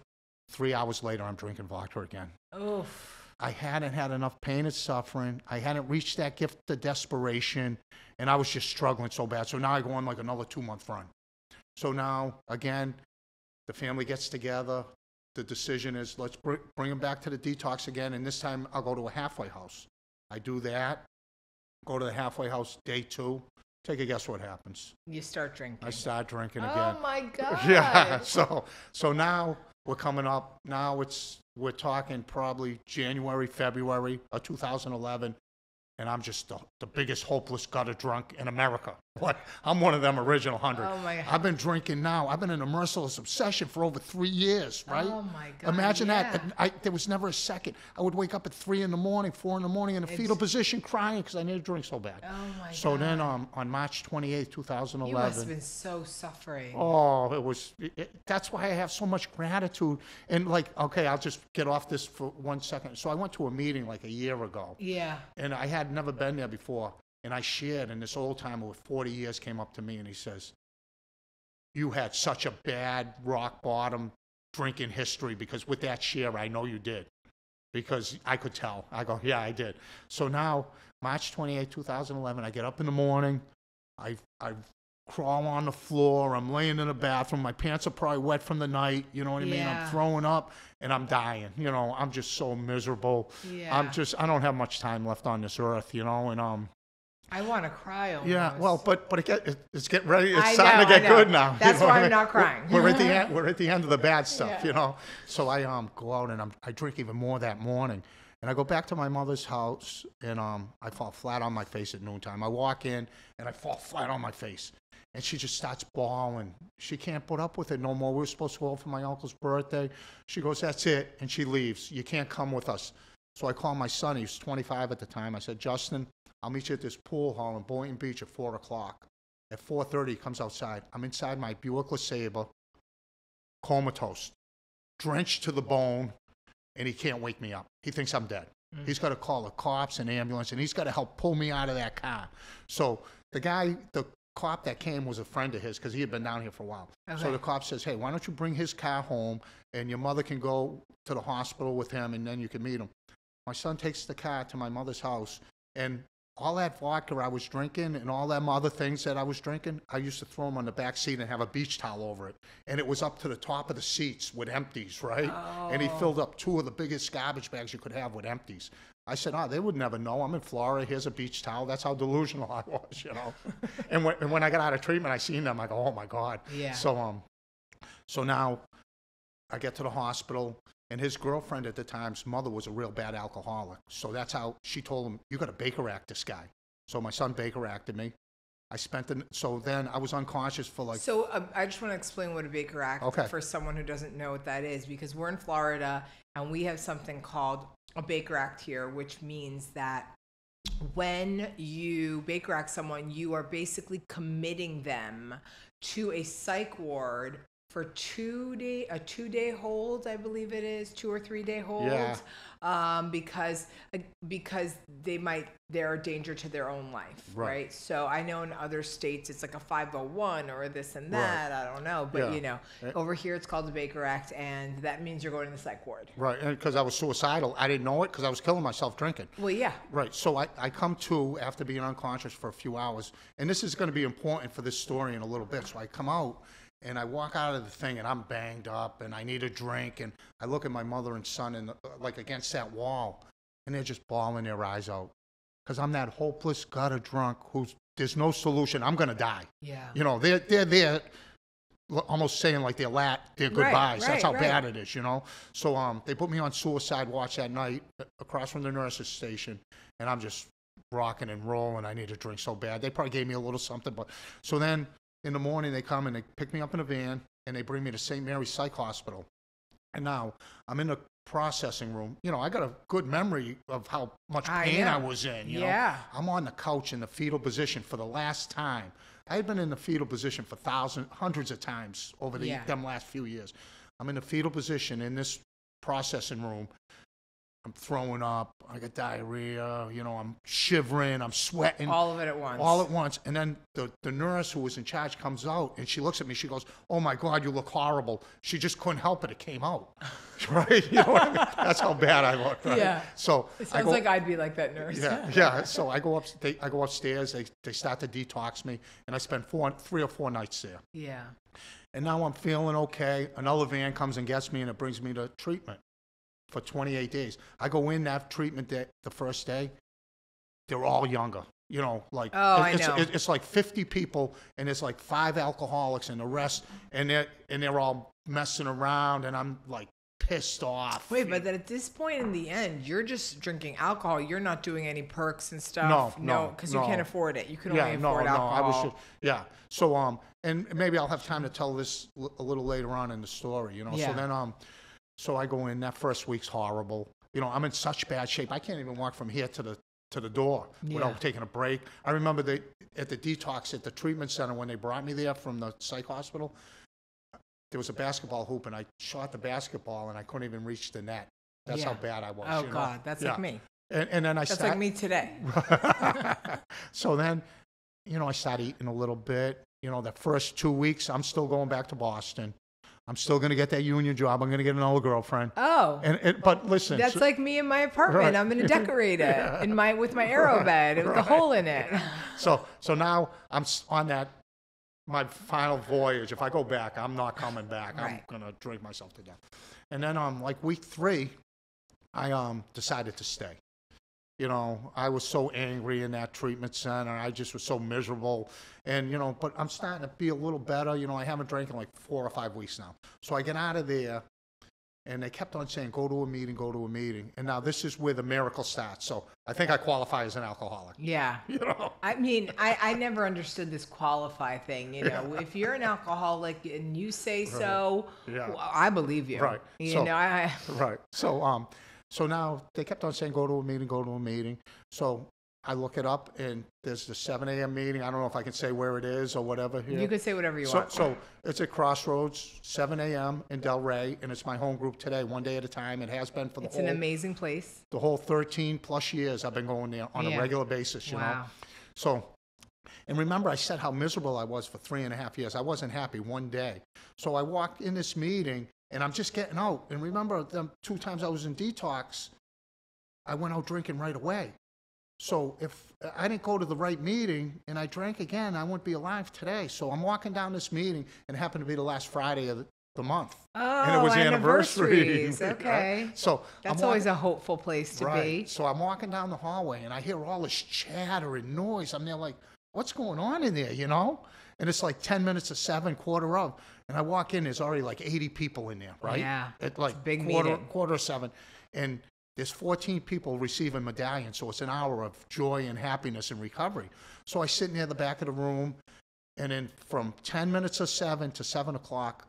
Three hours later, I'm drinking vodka again. Oof. I hadn't had enough pain and suffering. I hadn't reached that gift of desperation, and I was just struggling so bad. So now I go on like another two month run. So now, again, the family gets together. The decision is let's br- bring him back to the detox again, and this time I'll go to a halfway house. I do that, go to the halfway house day two. Take a guess what happens. You start drinking. I start drinking oh again. Oh my god. Yeah. So so now we're coming up. Now it's we're talking probably January, February of 2011, and I'm just the, the biggest hopeless gutter drunk in America. Like I'm one of them original hundred. Oh, my- I've been drinking now. I've been in a merciless obsession for over three years. Right. Oh, my God, Imagine that. yeah. And I, there was never a second. I would wake up at three in the morning, four in the morning, in a fetal position, crying because I needed to drink so bad. Oh my so god. So then, um, on March 28, 2011. you must have been so suffering. Oh, it was. It, it- that's why I have so much gratitude. And like, okay, I'll just get off this for one second. So I went to a meeting like a year ago, Yeah. and I had never been there before. And I shared, and this old timer with 40 years came up to me and he says, "You had such a bad rock bottom drinking history because with that share, I know you did." Because I could tell. I go, yeah, I did. So now, March 28, 2011, I get up in the morning. I, I crawl on the floor. I'm laying in the bathroom. My pants are probably wet from the night. You know what I mean? Yeah. I'm throwing up and I'm dying. You know, I'm just so miserable. Yeah. I'm just, I don't have much time left on this earth, you know, and, um, I want to cry almost. yeah, well, but but it get, it's getting ready. It's I starting know, to get good now. you That's know why what I I'm mean? not crying. We're, we're at the end. We're at the end of the bad stuff, Yeah. you know. So I um go out and I'm, I drink even more that morning, and I go back to my mother's house and um I fall flat on my face at noontime. I walk in and I fall flat on my face, and she just starts bawling. She can't put up with it no more. We were supposed to go out for my uncle's birthday. She goes, "That's it," and she leaves. You can't come with us. So I call my son. He was 25 at the time. I said, Justin, I'll meet you at this pool hall in Boynton Beach at 4 o'clock. At 4.30, he comes outside. I'm inside my Buick LeSabre, comatose, drenched to the bone, and he can't wake me up. He thinks I'm dead. Mm. He's got to call the cops and ambulance, and he's got to help pull me out of that car. So the guy, the cop that came was a friend of his because he had been down here for a while. So the cop says, hey, why don't you bring his car home, and your mother can go to the hospital with him, and then you can meet him. My son takes the car to my mother's house, and all that vodka I was drinking and all them other things that I was drinking, I used to throw them on the back seat and have a beach towel over it. And it was up to the top of the seats with empties, right? And he filled up two of the biggest garbage bags you could have with empties. I said, oh, they would never know. I'm in Florida. Here's a beach towel. That's how delusional I was, you know. and, when, and when I got out of treatment, I seen them. I go, oh my God. Yeah. So um, so now I get to the hospital, and his girlfriend at the time's mother was a real bad alcoholic. So that's how she told him, "You got to Baker Act this guy." So my son Baker acted me. I spent the so then I was unconscious for like So um, I just want to explain what a Baker Act Okay. for someone who doesn't know what that is, because we're in Florida and we have something called a Baker Act here, which means that when you Baker Act someone, you are basically committing them to a psych ward for two day a two day hold, I believe it is, two or three day hold. Yeah. Um, because because they might they're a danger to their own life, Right. right? So I know in other states it's like a 501 or this and Right. that. I don't know, but Yeah. you know, Eh. over here it's called the Baker Act, and that means you're going to the psych ward. right because I was suicidal. I didn't know it because I was killing myself drinking. Well, yeah, Right. So I, I come to after being unconscious for a few hours, and this is going to be important for this story in a little bit. So I come out and I walk out of the thing, and I'm banged up, and I need a drink, and I look at my mother and son, and uh, like against that wall, and they're just bawling their eyes out, because I'm that hopeless gutter drunk who's there's no solution. I'm going to die. yeah. You know, they're they're there, l- almost saying like they're lat, they're Right, goodbyes. That's how right. bad it is, you know. So um, they put me on suicide watch that night uh, across from the nurses station, and I'm just rocking and rolling. I need a drink so bad. They probably gave me a little something, but so then in the morning they come and they pick me up in a van and they bring me to St. Mary's Psych Hospital, and now I'm in the processing room. You know, I got a good memory of how much pain I know. was in. You Yeah. know, I'm on the couch in the fetal position for the last time. I had been in the fetal position for thousands, hundreds of times over the Yeah. them last few years. I'm in the fetal position in this processing room. I'm throwing up. I got diarrhea. You know, I'm shivering. I'm sweating. All of it at once. all at once. And then the, the nurse who was in charge comes out and she looks at me. She goes, "Oh my God, you look horrible." She just couldn't help it. It came out, right? You know what I mean? That's how bad I look. Right? Yeah. So It I sounds go, like I'd be like that nurse. yeah, yeah. So I go up. They, I go upstairs. They they start to detox me, and I spend four, three or four nights there. Yeah. And now I'm feeling okay. Another van comes and gets me, and it brings me to treatment for 28 days. I go in that treatment day, the first day. They're all younger. You know, like Oh, I it's, know. It's, it's like 50 people, and it's like five alcoholics, and the rest, and they're and they're all messing around, and I'm like pissed off. Wait, but then at this point in the end, you're just drinking alcohol. You're not doing any perks and stuff. No, no, because you no. can't afford it. You can yeah, only no, afford no, alcohol. I was just, yeah. So um, and maybe I'll have time to tell this l- a little later on in the story, you know. Yeah. So then um, so I go in. That first week's horrible. You know, I'm in such bad shape. I can't even walk from here to the to the door Yeah. without taking a break. I remember they at the detox at the treatment center when they brought me there from the psych hospital. There was a basketball hoop, and I shot the basketball, and I couldn't even reach the net. That's how bad I was. oh you know? God, that's Yeah. like me. And, and then I That's start, like me today. so then, you know, I started eating a little bit. You know, the first two weeks, I'm still going back to Boston. I'm still going to get that union job. I'm going to get an old girlfriend. Oh, And, and but listen, that's so- like me in my apartment. Right. I'm gonna decorate it in my with my AeroBed with the hole in it. so so now I'm on that my final voyage. If I go back, I'm not coming back. Right. I'm going to drink myself to death. And then um like week three, I um decided to stay. You know, I was so angry in that treatment center. I just was so miserable. And, you know, but I'm starting to be a little better. You know, I haven't drank in like four or five weeks now. So I get out of there, and they kept on saying, go to a meeting, go to a meeting. And now this is where the miracle starts. So I think I qualify as an alcoholic. Yeah. You know? I mean, I, I never understood this qualify thing. You know, if you're an alcoholic and you say so, Yeah. well, I believe you. Right. You So- know, I, Right. So um, so now they kept on saying go to a meeting, go to a meeting. So I look it up, and there's the 7 a.m. meeting. I don't know if I can say where it is or whatever here. you can say whatever you so, want. so it's at Crossroads, 7 a.m. in Delray, and it's my home group today, one day at a time. It has been for the it's whole an amazing place. the whole 13 plus years. I've been going there on Yeah. a regular basis. You know. Wow. So, and remember, I said how miserable I was for three and a half years. I wasn't happy one day. So I walked in this meeting, and I'm just getting out. And remember, the two times I was in detox, I went out drinking right away. So if I didn't go to the right meeting and I drank again, I wouldn't be alive today. So I'm walking down this meeting, and it happened to be the last Friday of the, the month. and it Oh, was anniversary. Okay. So That's always a hopeful place to right. be. So I'm walking down the hallway and I hear all this chatter and noise. I'm there like, what's going on in there, you know? And it's like 10 minutes to seven, quarter of. And I walk in, there's already like 80 people in there, right? Yeah, At like big quarter, meeting. quarter of seven. And there's 14 people receiving medallions. So it's an hour of joy and happiness and recovery. So I sit near the back of the room. And then from 10 minutes of seven to seven o'clock,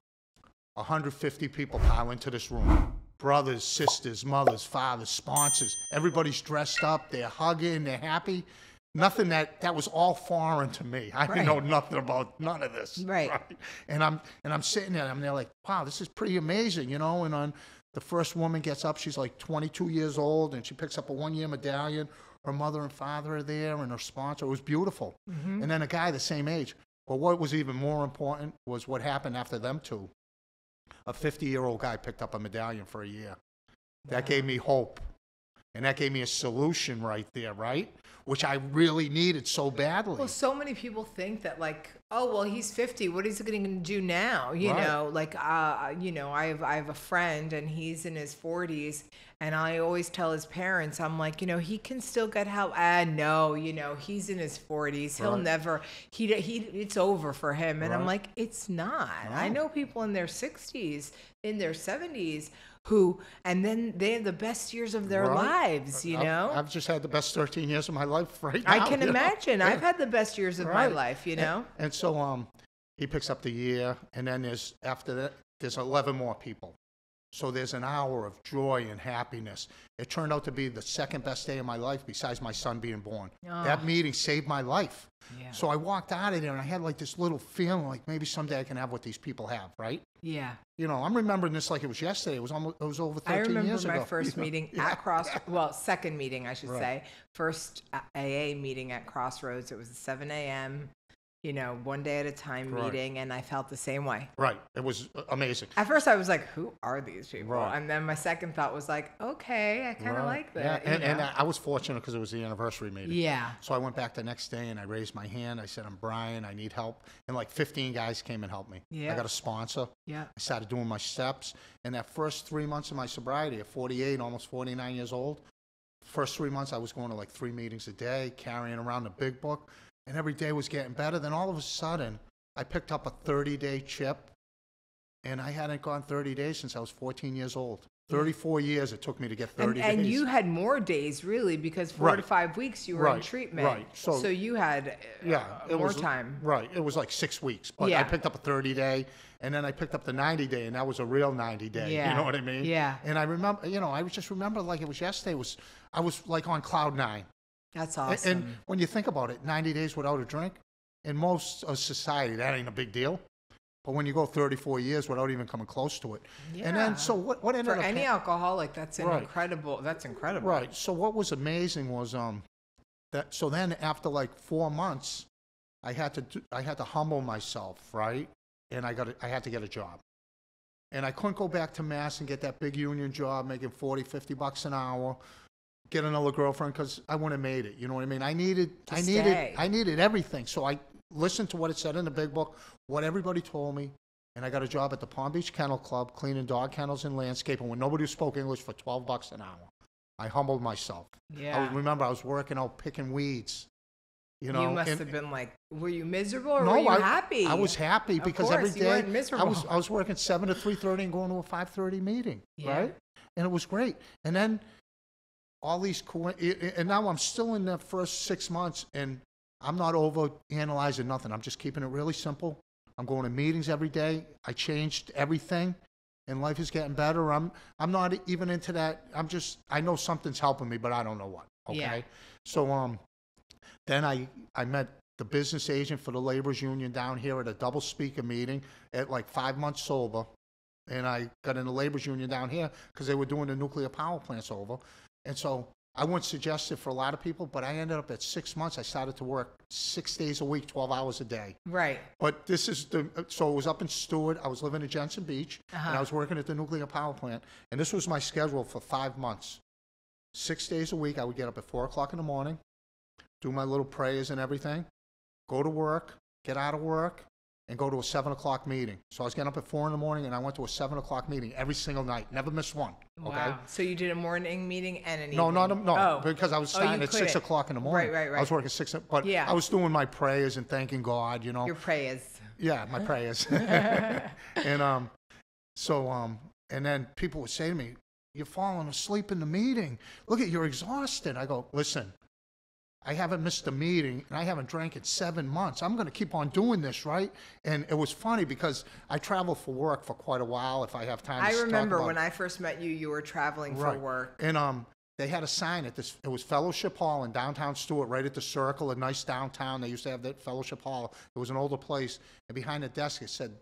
150 people pile into this room. Brothers, sisters, mothers, fathers, sponsors. Everybody's dressed up. They're hugging. They're happy. Nothing that that was all foreign to me. I Right. know nothing about none of this. Right. And I'm and I'm sitting there. and I'm there like, wow, this is pretty amazing, you know. And on the first woman gets up, she's like 22 years old, and she picks up a one-year medallion. Her mother and father are there, and her sponsor. It was beautiful. Mm-hmm. And then a guy the same age. But what was even more important was what happened after them two. A 50 year old guy picked up a medallion for a year. That gave me hope. And that gave me a solution right there, right? Which I really needed so badly. Well, so many people think that like, oh well, he's fifty. What is he going to do now? You Right. know, like, uh, you know, I have I have a friend and he's in his forties, and I always tell his parents, I'm like, you know, he can still get help. Ah, no, you know, he's in his forties. He'll Right. never. He he. It's over for him. And I'm like, it's not. I know people in their sixties, in their seventies. Who and then they have the best years of their Right. lives, you I've- know. I've, just had the best 13 years of my life right now. I can you know? imagine. I've had the best years of my life, you And- know. And, so um, he picks up the year, and then there's after that there's 11 more people. So there's an hour of joy and happiness. It turned out to be the second best day of my life besides my son being born. That meeting saved my life. Yeah. So I walked out of there and I had like this little feeling like maybe someday I can have what these people have, right? Yeah. You know, I'm remembering this like it was yesterday. It was almost it was over 13 I remember my ago. first meeting Yeah. at Cross. Well, second meeting, I should Right. say. First AA meeting at Crossroads. It was 7 a.m. You know, one day at a time Right. meeting, and I felt the same way. Right. It was amazing. At first, I was like, "Who are these people?" Right. And then my second thought was like, "Okay, I kind of Right. like that." Yeah, and, and? I was fortunate because it was the anniversary meeting. yeah. So I went back the next day and I raised my hand. I said, I'm Bryan. I need help. And like 15 guys came and helped me. Yeah. I got a sponsor. Yeah. I started doing my steps. And that first three months of my sobriety, at 48, almost 49 years old, first three months I was going to like three meetings a day, carrying around the big book. And every day was getting better. Then all of a sudden, I picked up a 30 day chip. And I hadn't gone 30 days since I was 14 years old. 34 years it took me to get 30 And, and you had more days, really, because four to five weeks you were in treatment. right. So- you had uh, yeah, it more was, time. Right, it was like six weeks, but I picked up a 30 day, and then I picked up the 90 day, and that was a real 90 day. Yeah. You know what I mean? Yeah. And I remember, you know, I just remember like it was yesterday. Was I was like on cloud nine. That's awesome. And when you think about it, 90 days without a drink, in most of society, that ain't a big deal. But when you go 34 years without even coming close to it, yeah. and then so what? What ended For up any hap- alcoholic, that's an Right. incredible. That's incredible. Right. So what was amazing was um that so then after like four months, I had to do, I had to humble myself, right? And I got a, I had to get a job. And I couldn't go back to Mass and get that big union job making 40, 50 bucks an hour, get another girlfriend because I wouldn't have made it. You know what I mean? I needed To I needed stay. I needed everything. So I listened to what it said in the big book, what everybody told me, and I got a job at the Palm Beach Kennel Club cleaning dog kennels and landscaping when nobody spoke English for 12 bucks an hour. I humbled myself. I Yeah. was, remember, I was working out picking weeds. You know, you must and- have been like, were you miserable or no, were you I, happy? I was happy because course, every day I was. I was working seven to three thirty and going to a five thirty meeting, Yeah. right? And it was great. And then all these co- and now I'm still in the first six months, and I'm not over analyzing nothing. I'm just keeping it really simple. I'm going to meetings every day. I changed everything, and life is getting better. I'm I'm not even into that. I'm just I know something's helping me, but I don't know what. Okay, Yeah. so um, then I I met the business agent for the laborers union down here at a double speaker meeting at like five months sober, and I got in the laborers union down here because they were doing the nuclear power plants over, and so I wouldn't suggest it for a lot of people, but I ended up at six months. I started to work six days a week, twelve hours a day. right. But this is the so it was up in Stuart. I was living in Jensen Beach, and Uh-huh. I was working at the nuclear power plant. And this was my schedule for five months. Six days a week, I would get up at four o'clock in the morning, do my little prayers and everything, go to work, get out of work, and go to a seven o'clock meeting. So I was getting up at four in the morning, and I went to a seven o'clock meeting every single night. Never missed one. Okay. Wow. So you did a morning meeting and an evening. No, not a, no, Oh. because I was Oh, starting at six couldn't. o'clock in the morning. Right, right, right. I was working six, but Yeah. I was doing my prayers and thanking God. You know, Your prayers. yeah, my prayers. and um, so um, and then people would say to me, "You're falling asleep in the meeting. Look at you're exhausted." I go, "Listen, I haven't missed a meeting and I haven't drank in seven months. I'm going to keep on doing this, right?" And it was funny because I travel for work for quite a while. If I have time, I remember when it. I first met you, you were traveling for Right. work. And um, they had a sign at this. It was Fellowship Hall in downtown Stuart, right at the Circle, a nice downtown. They used to have that Fellowship Hall. It was an older place, and behind the desk it said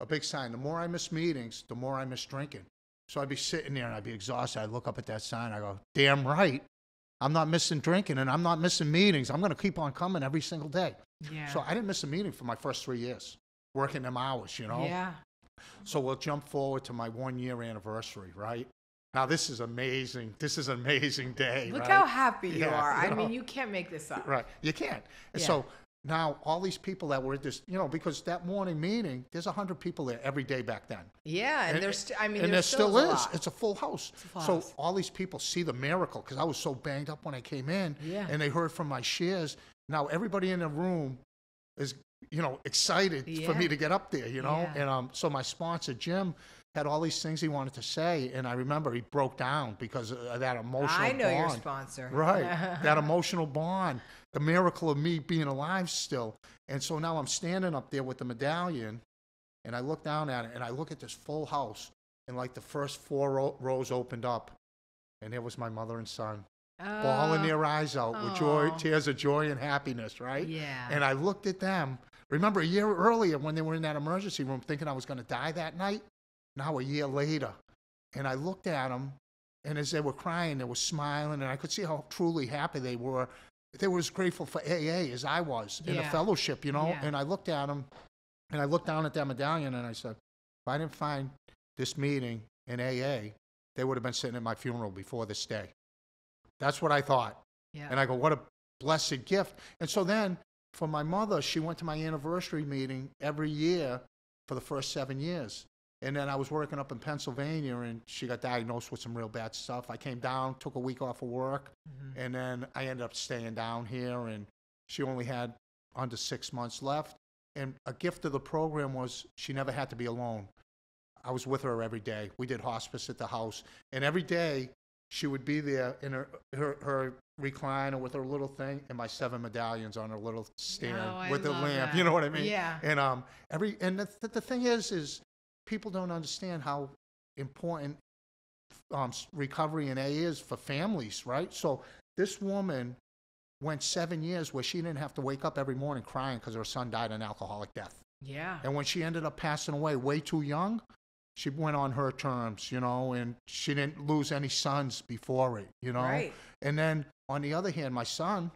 a big sign: "The more I miss meetings, the more I miss drinking." So I'd be sitting there and I'd be exhausted. I'd look up at that sign. I go, "Damn right." I'm not missing drinking and I'm not missing meetings. I'm going to keep on coming every single day. Yeah. So I didn't miss a meeting for my first three years, working them hours, you know? Yeah. So we'll jump forward to my one year anniversary, right? Now this is amazing. This is an amazing day. Look right? how happy you Yeah, are. I you know. mean, you can't make this up. Right. You can't. Yeah. So now all these people that were at this, you know, because that morning meeting, there's a hundred people there every day back then. Yeah, and, there's, st- I mean, and there there still is. A. It's a full house. full so house. all these people see the miracle because I was so banged up when I came in, Yeah. and they heard from my shares. Now everybody in the room is, you know, excited for me to get up there, you know. Yeah. And um, so my sponsor Jim had all these things he wanted to say, and I remember he broke down because of uh, that emotional. Bond. I know your sponsor. Right. that emotional bond, the miracle of me being alive still. And so now I'm standing up there with the medallion and I look down at it and I look at this full house and like the first four ro- rows opened up, and there was my mother and son Oh, bawling their eyes out with joy, tears of joy and happiness, right? Yeah. And I looked at them. Remember a year earlier when they were in that emergency room thinking I was going to die that night? Now a year later. And I looked at them, and as they were crying, they were smiling, and I could see how truly happy they were. They were as grateful for AA as I was in the Yeah. fellowship, you know? Yeah. And I looked at them, and I looked down at that medallion, and I said, if I didn't find this meeting in AA, they would have been sitting at my funeral before this day. That's what I thought. Yeah. And I go, what a blessed gift. And so then for my mother, she went to my anniversary meeting every year for the first seven years. And then I was working up in Pennsylvania and she got diagnosed with some real bad stuff. I came down, took a week off of work, and then I ended up staying down here. And she only had under six months left. And a gift of the program was she never had to be alone. I was with her every day. We did hospice at the house. And every day she would be there in her, her, her recliner with her little thing and my seven medallions on her little stand Oh, with the lamp. that. You know what I mean? Yeah. And um, every and the, the, the thing is, is people don't understand how important um, recovery in A is for families, right? So this woman went seven years where she didn't have to wake up every morning crying because her son died an alcoholic death. yeah. And when she ended up passing away way too young, she went on her terms, you know, and she didn't lose any sons before it, you know. Right. And then on the other hand, my son,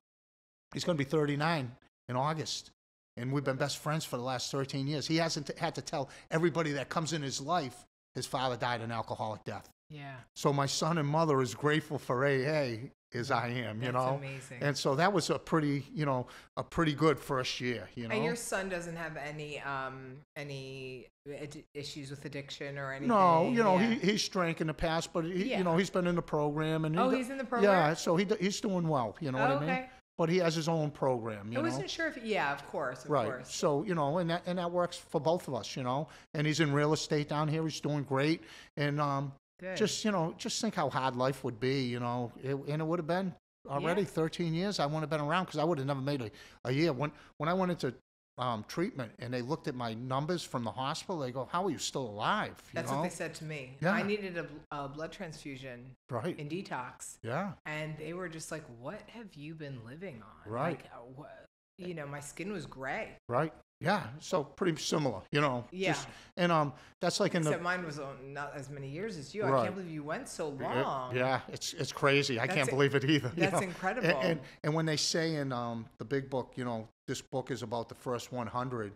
he's going to be 39 in August. And we've been best friends for the last 13 years. He hasn't had to tell everybody that comes in his life his father died an alcoholic death. Yeah. So my son and mother is grateful for AA as I am, you That's know. amazing. And so that was a pretty, you know, a pretty good first year, you know. And your son doesn't have any um any ad- issues with addiction or anything. No, you know, Yeah. he, he's drank in the past, but he, Yeah. you know, he's been in the program and he Oh, he's in the program? Yeah, so he he's doing well. You know what I mean? Okay. But he has his own program. You I wasn't sure if yeah, of course, of Right. course. So you know, and that and that works for both of us. You know, and he's in real estate down here. He's doing great, and um, Good. just you know, just think how hard life would be. You know, it, and it would have been already Yeah. 13 years. I wouldn't have been around because I would have never made a, a year. When when I went into um, treatment and they looked at my numbers from the hospital, they go, "How are you still alive?" You That's know? what they said to me. Yeah. I needed a, bl- a blood transfusion Right. in detox, Yeah. and they were just like, "What have you been living on?" Right. Like, uh, what, you know, my skin was gray. Right. Yeah. So pretty similar. You know. Yeah. Just, and um, that's like in the mine was not as many years as you. I can't believe you went so It- long. yeah, it's it's crazy. I can't in- believe it either. you that's know. incredible. And, and and when they say in um the big book, you know, this book is about the first 100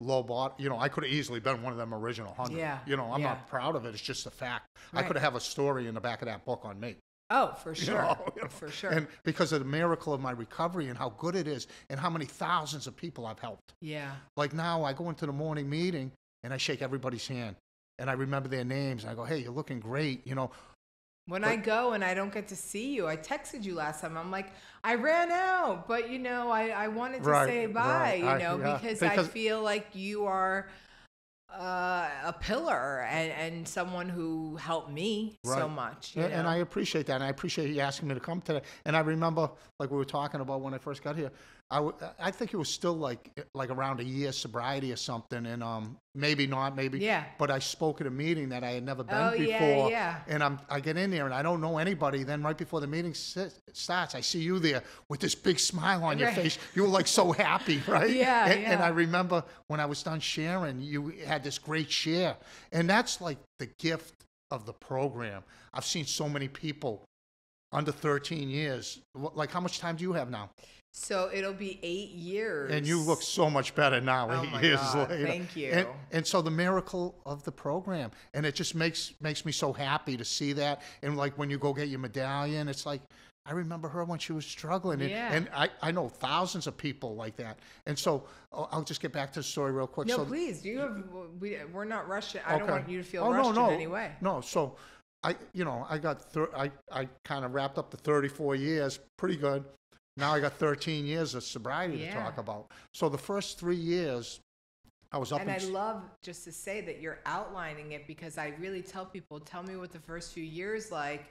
low bot. You know, I could have easily been one of them original 100. Yeah, You know, I'm yeah. not proud of it. It's just a fact. I Right. could have a story in the back of that book on me. Oh, for you sure. know, you know. For sure. And because of the miracle of my recovery and how good it is, and how many thousands of people I've helped. yeah. Like now, I go into the morning meeting and I shake everybody's hand, and I remember their names. And I go, "Hey, you're looking great." You know, When I go and I don't get to see you, I texted you last time. I'm like, I ran out, but you know, I, I wanted to Right, say bye, right. you I- know, yeah, because, because- I feel like you are uh, a pillar and, and someone who helped me so much. And, and? I appreciate that. And I appreciate you asking me to come today. And I remember, like we were talking about when I first got here, I, w- I think it was still like like around a year sobriety or something. And um, maybe not, maybe. Yeah. But I spoke at a meeting that I had never been Oh, before. yeah, yeah. And I'm, I get in there and I don't know anybody. Then right before the meeting starts, I see you there with this big smile on your face. You were like so happy, right? Yeah, and, and. I remember when I was done sharing, you had this great share. And that's like the gift of the program. I've seen so many people under 13 years. Like, how much time do you have now? so it'll be eight years. And you look so much better now, Oh eight years God, later. thank you. And, and so the miracle of the program, and it just makes makes me so happy to see that. And like when you go get your medallion, it's like I remember her when she was struggling, and, Yeah. and I, I know thousands of people like that. And so I'll I'll just get back to the story real quick. No, so, please. Do you have? We, we're not rushing. I don't want you to feel Oh, rushed no, no, in any way. No, so I, you know, I got, thir- I, I kind of wrapped up the 34 years, pretty good. Now I got 13 years of sobriety to talk about. So the first three years, I was up And in, I love just to say that you're outlining it because I really tell people, tell me what the first few years like,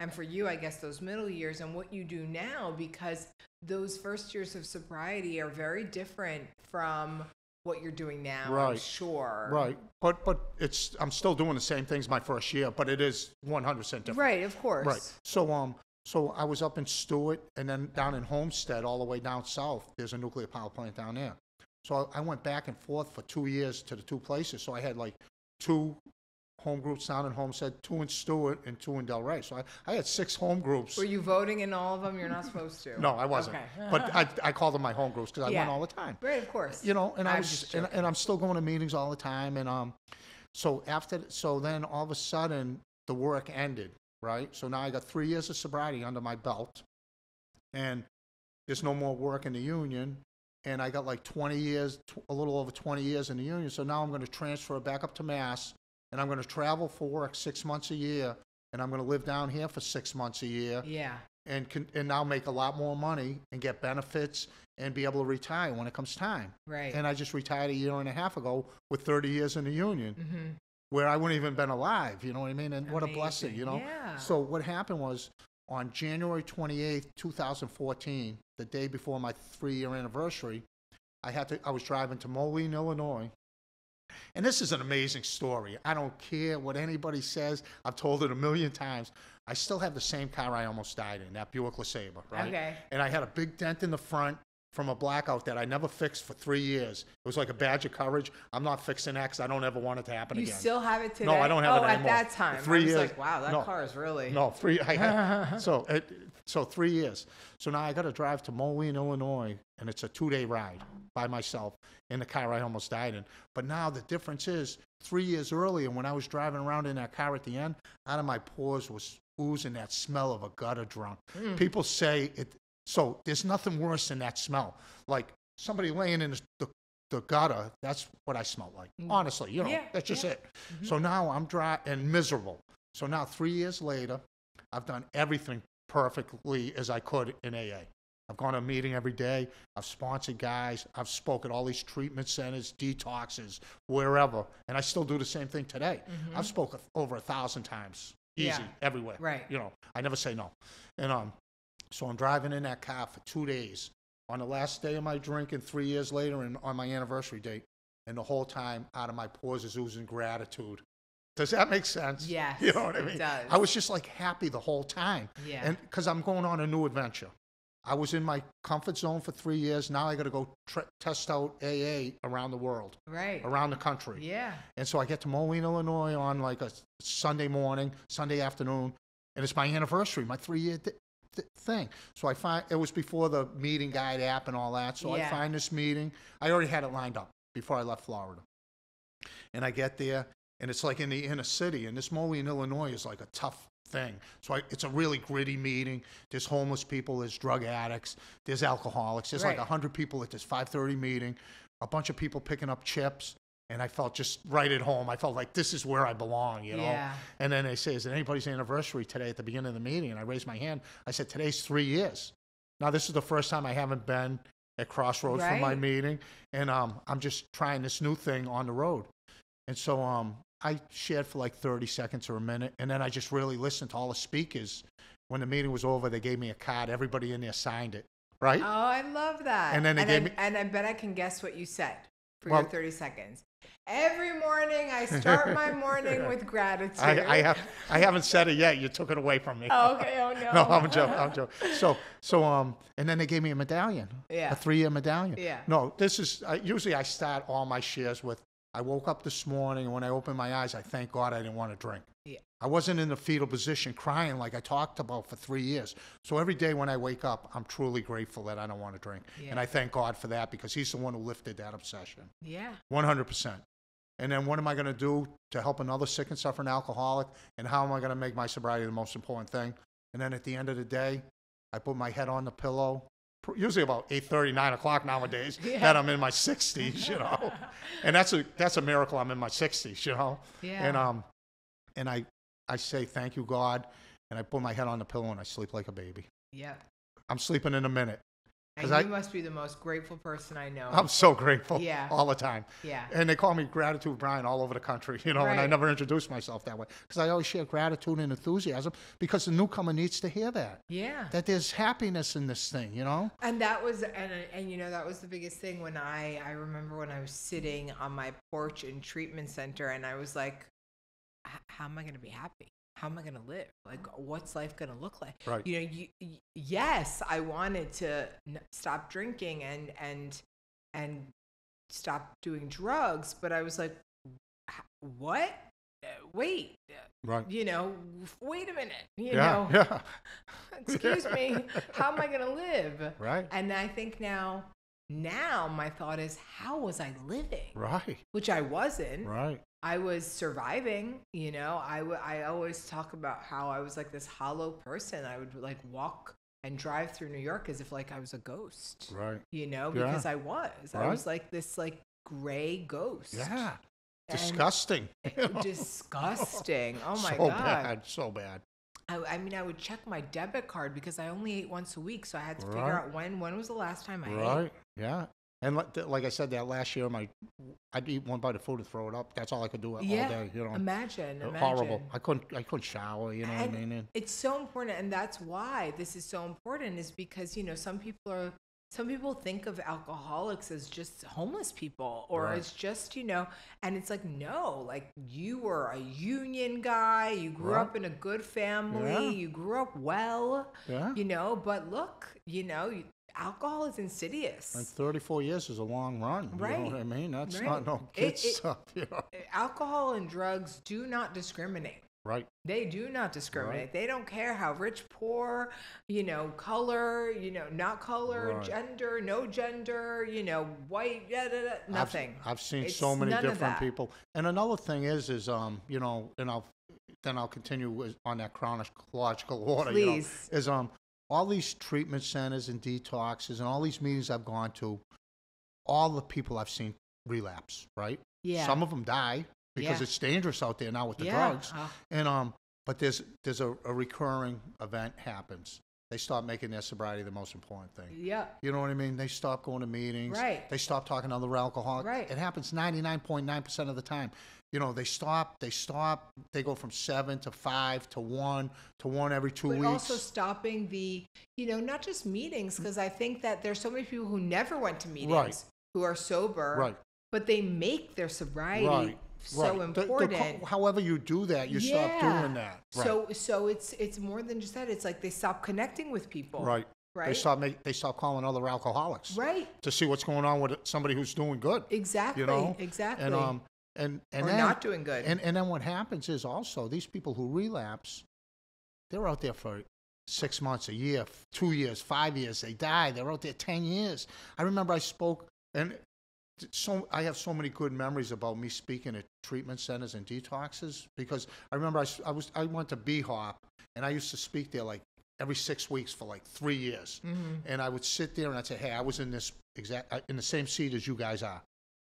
and for you, I guess those middle years and what you do now, because those first years of sobriety are very different from what you're doing now. I'm Right. sure. Right, but but it's I'm still doing the same things my first year, but it is 100 percent different. Right. Of course. Right. So um, so I was up in Stuart and then down in Homestead, all the way down south. There's a nuclear power plant down there. So I went back and forth for two years to the two places. So I had like two home groups down in Homestead, two in Stuart, and two in Delray. So I, I had six home groups. Were you voting in all of them? You're not supposed to. no, I wasn't. Okay. but I, I called them my home groups because I Yeah. went all the time Right. Of course. you know, and I I was, was just and, and I'm still going to meetings all the time, and um, so after, so then all of a sudden the work ended, right? So now I got three years of sobriety under my belt, and there's no more work in the union, and I got like 20 years, tw- a little over 20 years in the union. So now I'm going to transfer back up to Mass, and I'm going to travel for work six months a year, and I'm going to live down here for six months a year, yeah. and can, and now make a lot more money and get benefits and be able to retire when it comes time. Right. And I just retired a year and a half ago with 30 years in the union, Mhm. where I wouldn't even been alive. You know what I mean? And what a blessing, you know. Yeah. So what happened was on January 28th, 2014, the day before my three-year anniversary, I had to. I was driving to Moline, Illinois. And this is an amazing story. I don't care what anybody says. I've told it a million times. I still have the same car I almost died in, that Buick LeSabre, right? Okay. And I had a big dent in the front from a blackout that I never fixed for three years. It was like a badge of courage. I'm not fixing that 'cause I don't ever want it to happen You again. You still have it today? No, I don't have oh, it at that time. Three I was years- like, wow, that no. car is really. No, three. I had, so it, so three years. So now I got to drive to Moline, Illinois, and it's a two-day ride by myself in the car I almost died in. But now the difference is, three years earlier, when I was driving around in that car at the end, out of my pores was oozing that smell of a gutter drunk. Mm. People say it. So there's nothing worse than that smell. Like somebody laying in the, the, gutter. That's what I smell like. Mm. Honestly, you know, Yeah, that's just yeah. it. Mm-hmm. So now I'm dry and miserable. So now three years later, I've done everything perfectly as I could in AA. I've gone to a meeting every day. I've sponsored guys. I've spoken at all these treatment centers, detoxes, wherever, and I still do the same thing today. I've spoken over a thousand times, easy, Mm-hmm. Yeah. everywhere. Right. You know, I never say no. And um, so I'm driving in that car for two days. On the last day of my drinking, three years later, and on my anniversary date, and the whole time out of my pores is oozing gratitude. Does that make sense? Yes, You know what I mean? it does. I was just like happy the whole time. Yeah. And because I'm going on a new adventure. I was in my comfort zone for three years. Now I got to go tr- test out AA around the world, Right. around the country. Yeah. And so I get to Moline, Illinois on like a Sunday morning, Sunday afternoon, and it's my anniversary, my three year th- th- thing. So I find it was before the meeting guide app and all that. So I find this meeting. I already had it lined up before I left Florida. And I get there, and it's like in the inner city, and this Moline, Illinois is like a tough thing. So I, it's a really gritty meeting. There's homeless people, there's drug addicts, there's alcoholics. There's like Right. a hundred people at this 5:30 meeting. A bunch of people picking up chips, and I felt just right at home. I felt like this is where I belong, you know. Yeah. And then they say, "Is it anybody's anniversary today?" At the beginning of the meeting, and I raised my hand. I said, "Today's three years." Now this is the first time I haven't been at Crossroads for my meeting, and um, I'm just trying this new thing on the road. And so um, I shared for like 30 seconds or a minute, and then I just really listened to all the speakers. When the meeting was over, they gave me a card. Everybody in there signed it, right? Oh, I love that. And then they and gave I, me- and I bet I can guess what you said for Well- your 30 seconds. Every morning I start my morning with gratitude. I, I have I haven't said it yet. You took it away from me. Oh, okay. Oh no. no, I'm joking. I'm joking. So, so, um, and then they gave me a medallion, Yeah. a three-year medallion. Yeah. No, this is I, usually I start all my shares with. I woke up this morning, and when I opened my eyes, I thank God I didn't want to drink. Yeah. I wasn't in the fetal position crying like I talked about for three years. So every day when I wake up, I'm truly grateful that I don't want to drink, Yeah. and I thank God for that because He's the one who lifted that obsession. Yeah. 100%. And then what am I going to do to help another sick and suffering alcoholic? And how am I going to make my sobriety the most important thing? And then at the end of the day, I put my head on the pillow, usually about 8.30, 9 o'clock nowadays, Yeah. that I'm in my 60s, you know. and that's a, that's a miracle I'm in my 60s, you know. Yeah. And, um, and I, I say, thank you, God. And I put my head on the pillow and I sleep like a baby. Yeah. I'm sleeping in a minute. And you I- must be the most grateful person I know. I'm so grateful Yeah. all the time. Yeah. And they call me Gratitude Bryan all over the country, you know, and I never introduce myself that way because I always share gratitude and enthusiasm because the newcomer needs to hear that. yeah. That there's happiness in this thing, you know? And that was and and you know that was the biggest thing when I I remember when I was sitting on my porch in treatment center and I was like how am I going to be happy? How am I going to live? Like what's life going to look like? Right. You know, you, y yes, I wanted to n- stop drinking and and and stop doing drugs, but I was like what? Uh, Wait, uh, Right. you know, wait a minute, you yeah. know, Yeah. excuse me, how am I going to live? Right. And I think now, now my thought is, how was I living? Right. Which I wasn't. Right. I was surviving. You know, I w- I always talk about how I was like this hollow person. I would like walk and drive through New York as if like I was a ghost. Right. You know, Yeah. because I was. I was like this like gray ghost. Yeah. And- Disgusting. Disgusting. Oh my so god. So bad. So bad. I, I mean, I would check my debit card because I only ate once a week, so I had to figure out when when was the last time I ate. Right. Yeah. And like, like I said, that last year, my I'd eat one bite of food and throw it up. That's all I could do all Yeah. day. You know, Imagine, imagine. horrible. I couldn't. I couldn't shower. You know what I mean? It's so important, and that's why this is so important. Is because you know some people are some people think of alcoholics as just homeless people, or Right. it's just you know, and it's like no, like you were a union guy, you grew Right. up in a good family, Yeah. you grew up well, Yeah. you know. But look, you know, alcohol is insidious. And 34 years is a long run. You know what I mean? That's Right. not no kid it- stuff. You know? alcohol and drugs do not discriminate. Right. They do not discriminate. They don't care how rich, poor, you know, color, you know, not color, Right. gender, no gender, you know, white, da, da, I've- nothing. I've, seen It's so many different people. And another thing is, is um, you know, and I'll then I'll continue with, on that chronological order. You know, Please. is um, all these treatment centers and detoxes and all these meetings I've gone to, all the people I've seen relapse. Right. Yeah. Some of them die because Yeah. it's dangerous out there now with the Yeah. drugs. Ah. And um, but there's there's a, a recurring event happens. They stop making their sobriety the most important thing. Yeah. You know what I mean? They stop going to meetings. Right. They stop talking to other alcoholics. Right. It happens 99.9% of the time. You know, they stop, they stop, they go from seven to five to one to one every two But weeks. also stopping the, you know, not just meetings, because I think that there's so many people who never went to meetings Right. who are sober, Right. but they make their sobriety right. so right. The- the important. however you do that, you stop doing that. Right. So so it's it's more than just that. It's like they stop connecting with people. right. Right. They stop make, they stop calling other alcoholics. Right. To see what's going on with somebody who's doing good. Exactly. You know? Exactly. And um and and then, not doing good. And and then what happens is also these people who relapse, they're out there for six months, a year, two years, five years. They die. They're out there ten years. I remember I spoke, and so I have so many good memories about me speaking at treatment centers and detoxes because I remember I, I was I went to BHOP and I used to speak there like every six weeks for like three years, mm-hmm. and I would sit there and I'd say, hey, I was in this exact uh, in the same seat as you guys are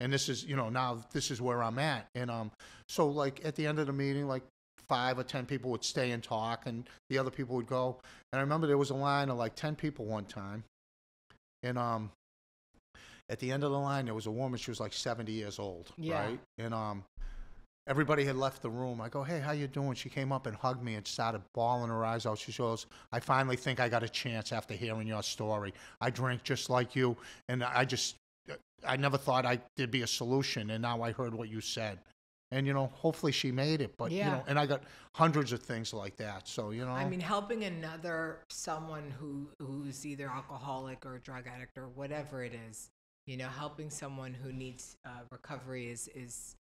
and this is you know now this is where i'm at. And um so like at the end of the meeting like five or ten people would stay and talk and the other people would go. And i remember there was a line of like ten people one time. And um at the end of the line there was a woman she was like 70 years old Yeah. right? And um everybody had left the room. I go hey how you doing? She came up and hugged me and started bawling her eyes out. She goes i finally think i got a chance after hearing your story. I drink just like you and i just I never thought I there'd be a solution, and now I heard what you said, and you know, hopefully she made it. But you know, and I got hundreds of things like that. So you know, I mean, helping another someone who who's either alcoholic or drug addict or whatever it is, you know, helping someone who needs uh, recovery is is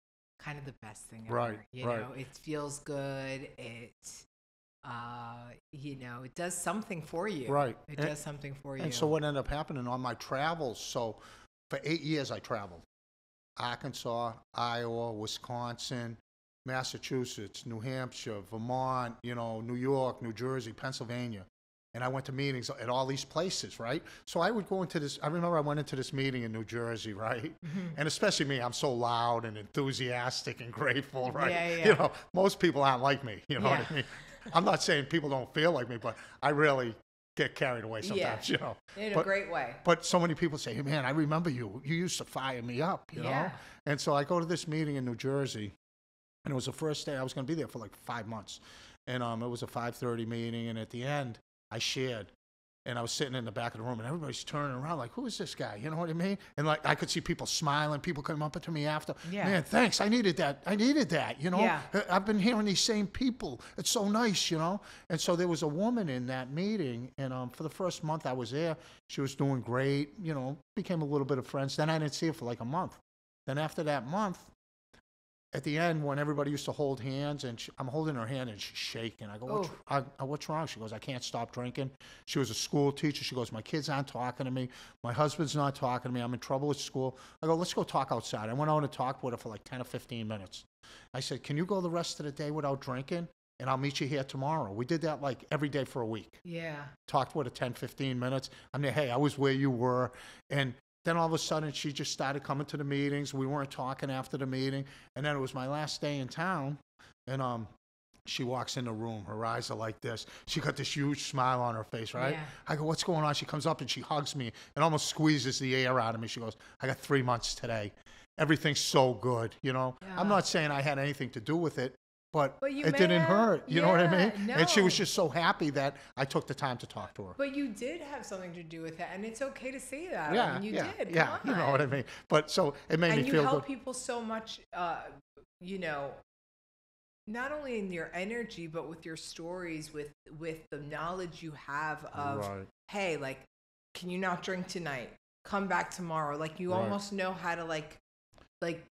kind of the best thing ever. Right, You right. know, it feels good. It uh, you know, it does something for you. Right. It And- does something for you. and so what ended up happening on my travels? So for eight years I traveled, Arkansas, Iowa, Wisconsin, Massachusetts, New Hampshire, Vermont, you know, New York, New Jersey, Pennsylvania. And I went to meetings at all these places, right? So I would go into this. I remember I went into this meeting in New Jersey, right? Mm-hmm. And especially me, I'm so loud and enthusiastic and grateful, right? Yeah, yeah. You know, most people aren't like me. You know what I mean? I'm not saying people don't feel like me, but I really, get carried away sometimes, you know. In a great way. But so many people say, hey, man, I remember you. You used to fire me up, you know? And so I go to this meeting in New Jersey, and it was the first day I was going to be there for like five months. And um, it was a 5.30 meeting, and at the end, I shared. And I was sitting in the back of the room, and everybody's turning around like, who is this guy? You know what I mean? And like, I could see people smiling. People come up to me after, Yeah. man, thanks. I needed that. I needed that, you know? Yeah. I- I've been hearing these same people. It's so nice, you know? And so there was a woman in that meeting, and um, for the first month I was there, she was doing great, you know, became a little bit of friends. Then I didn't see her for like a month. Then after that month, at the end, when everybody used to hold hands, and she, I'm holding her hand and she's shaking. I go, what's, Oh. I, I, what's wrong? She goes, I can't stop drinking. She was a school teacher. She goes, my kids aren't talking to me. My husband's not talking to me. I'm in trouble at school. I go, let's go talk outside. I went out and talked with her for like 10 or 15 minutes. I said, can you go the rest of the day without drinking? And I'll meet you here tomorrow. We did that like every day for a week Yeah. talked with her 10, 15 minutes. I mean, hey, I was where you were. And then all of a sudden, she just started coming to the meetings. We weren't talking after the meeting. And then it was my last day in town. And um, she walks in the room. Her eyes are like this. She got this huge smile on her face, right? Yeah. I go, what's going on? She comes up and she hugs me and almost squeezes the air out of me. She goes, I got three months today. Everything's so good, you know? Yeah. I'm not saying I had anything to do with it, but, But you it didn't have. hurt. You know what I mean? Yeah, And she was just so happy that I took the time to talk to her. But you did have something to do with it, and it's okay to say that. I Yeah, mean, you yeah, did. yeah. You know what I mean? But so it made and me you feel help good. people so much uh, you know not only in your energy but with your stories with with the knowledge you have of Right. hey like can you not drink tonight come back tomorrow like you Right. almost know how to like like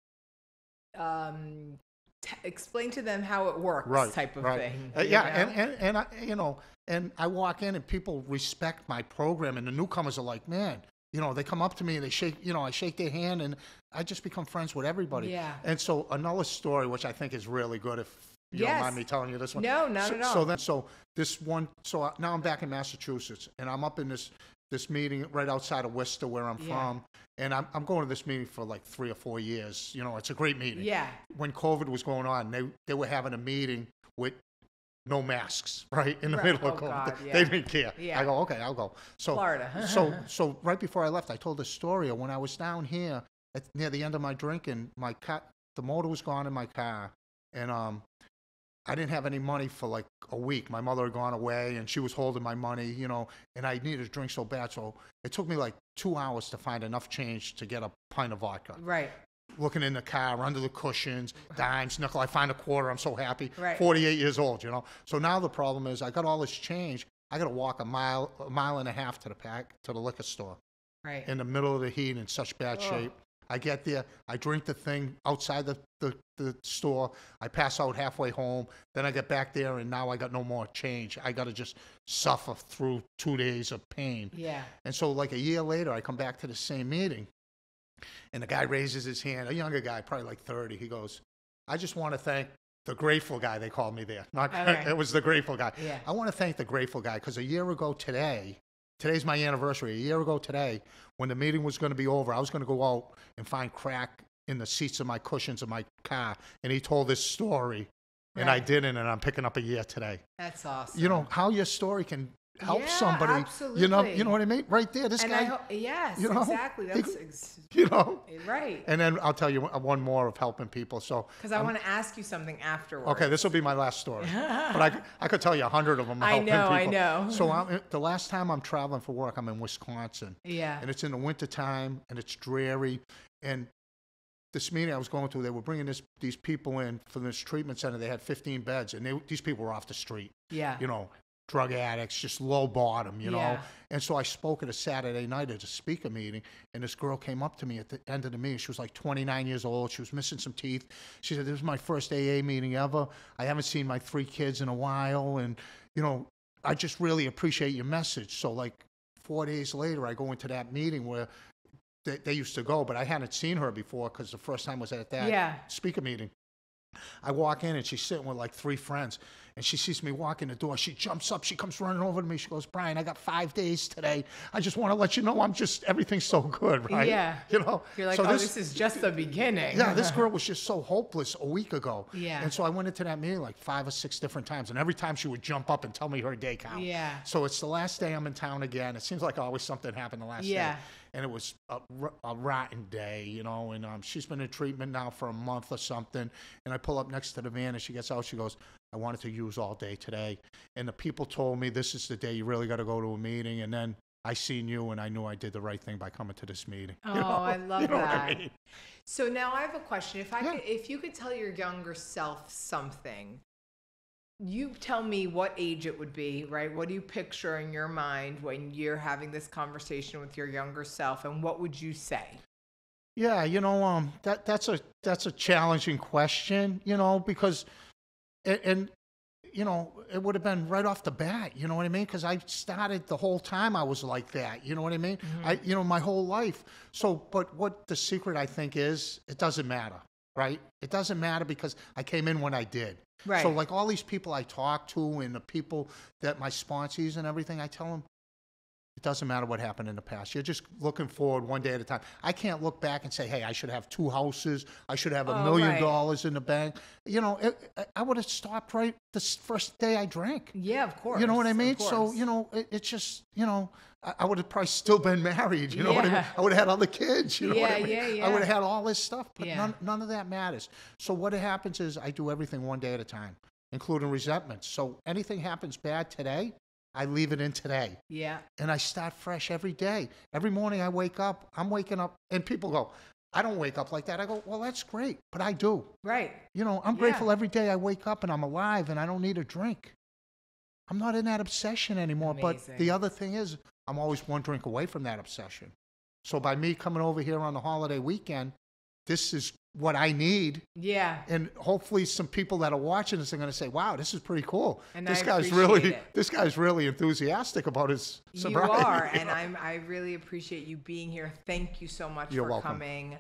um t- explain to them how it works Right, type of right. thing Uh, yeah, know? and, and and I, you know, and I walk in and people respect my program, and the newcomers are like, man, you know, they come up to me and they shake, you know, I shake their hand, and I just become friends with everybody. Yeah. And so another story, which I think is really good, if you don't mind me telling you this one. No, not so, at all. So then, so this one, so now I'm back in Massachusetts, and I'm up in this this meeting right outside of Worcester, where I'm Yeah. from, and I'm I'm going to this meeting for like three or four years. You know, it's a great meeting yeah when COVID was going on, they they were having a meeting with no masks, right in the Right. middle of Oh, COVID. God, They yeah. didn't care. Yeah. I go, okay, I'll go. So Florida. so so right before I left, I told the story of when I was down here at, near the end of my drinking. My car, the motor was gone in my car, and um, I didn't have any money for like a week. My mother had gone away, and she was holding my money, you know, and I needed a drink so bad. So it took me like two hours to find enough change to get a pint of vodka right looking in the car, under the cushions, dimes, nickel. I find a quarter. I'm so happy. Right. 48 years old, you know. So now the problem is I got all this change. I got to walk a mile, a mile and a half to the pack to the liquor store right in the middle of the heat in such bad Oh. shape. I get there, I drink the thing outside the, the, the store. I pass out halfway home. Then I get back there, and now I got no more change. I got to just suffer through two days of pain. yeah And so, like a year later, I come back to the same meeting, and the guy raises his hand, a younger guy, probably like 30. He goes, I just want to thank the grateful guy, they called me there. Not, Okay. It was the grateful guy. Yeah. I want to thank the grateful guy because a year ago today, today's my anniversary. A year ago today, when the meeting was going to be over, I was going to go out and find crack in the seats of my cushions of my car. And he told this story, and I Right. didn't, and I'm picking up a year today that's awesome you know how your story can help Yeah, somebody you know you know what i mean right there this and guy I ho- yes, you know, exactly. That's ex- you know right. and then i'll tell you one more of helping people so Because I want to ask you something afterwards. okay this will be my last story but i, I could tell you a hundred of them I helping know, I people. know. so I'm, the last time i'm traveling for work i'm in wisconsin Yeah. and it's in the wintertime and it's dreary and this meeting I was going to, they were bringing this, these people in for this treatment center. They had 15 beds, and they, these people were off the street. Yeah. you know, drug addicts, just low bottom, you know. And so I spoke at a Saturday night at a speaker meeting, and this girl came up to me at the end of the meeting. She was like 29 years old. She was missing some teeth. She said, "This is my first AA meeting ever. I haven't seen my three kids in a while, and you know, I just really appreciate your message." So like four days later, I go into that meeting where. They, they used to go, but I hadn't seen her before because the first time was at that Yeah. speaker meeting. I walk in and she's sitting with like three friends, and she sees me walk in the door. She jumps up, she comes running over to me. She goes, "Bryan, I got five days today. I just want to let you know I'm just everything's so good, right? Yeah. you know. You're like, So oh, this, is just the beginning. yeah, this girl was just so hopeless a week ago. Yeah. And so I went into that meeting like five or six different times, and every time she would jump up and tell me her day count. Yeah. So it's the last day I'm in town again. It seems like always something happened the last Yeah. day. And it was a rotten day, you know. And um, she's been in treatment now for a month or something. And I pull up next to the van, and she gets out. She goes, "I wanted to use all day today." And the people told me this is the day you really got to go to a meeting. And then I seen you, and I knew I did the right thing by coming to this meeting. Oh, You know? I love You know that. I mean? So now I have a question. If I Yeah. could, if you could tell your younger self something, you tell me what age it would be, right? What do you picture in your mind when you're having this conversation with your younger self, and what would you say? Yeah, you know, um, that that's a that's a challenging question, you know, because, and, and you know, it would have been right off the bat, you know what I mean? Because I started the whole time I was like that, you know what I mean? I, you know, my whole life. So, but what the secret I think is, it doesn't matter, right? It doesn't matter because I came in when I did. Right. So, like all these people I talk to and the people that my sponsors and everything, I tell them, it doesn't matter what happened in the past. You're just looking forward one day at a time. I can't look back and say, "Hey, I should have two houses. I should have a Oh, million right. dollars in the bank." You know, it, I- would have stopped right the first day I drank. Yeah, of course. You know what I mean? So you know, it, it's just you know, I, I would have probably still been married. You know what I mean? I would have had other kids. You know what I Yeah, mean? yeah, I would have had all this stuff, but Yeah. none, none of that matters. So what happens is I do everything one day at a time, including resentments. So anything happens bad today, I leave it in today Yeah. and I start fresh every day. Every morning I wake up, I'm waking up, and people go, I don't wake up like that. I go, well, that's great, but I do. Right. You know, I'm Yeah. grateful every day I wake up and I'm alive and I don't need a drink. I'm not in that obsession anymore. But the other thing is, I'm always one drink away from that obsession. So by me coming over here on the holiday weekend, this is what I need. Yeah. And hopefully, some people that are watching this are going to say, "Wow, this is pretty cool. And this I guy's really, it. this guy's really enthusiastic about his sobriety." You are, and? I'm. I really appreciate you being here. Thank you so much You're for welcome. coming.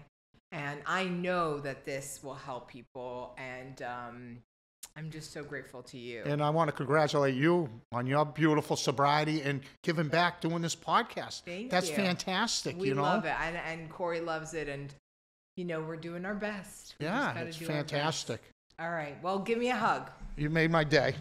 And I know that this will help people, and um, I'm just so grateful to you. And I want to congratulate you on your beautiful sobriety and giving back doing this podcast. Thank That's you. fantastic, we you know? love it, and, and Corey loves it, and you know, we're doing our best. We yeah, it's fantastic. All right. Well, give me a hug. You made my day.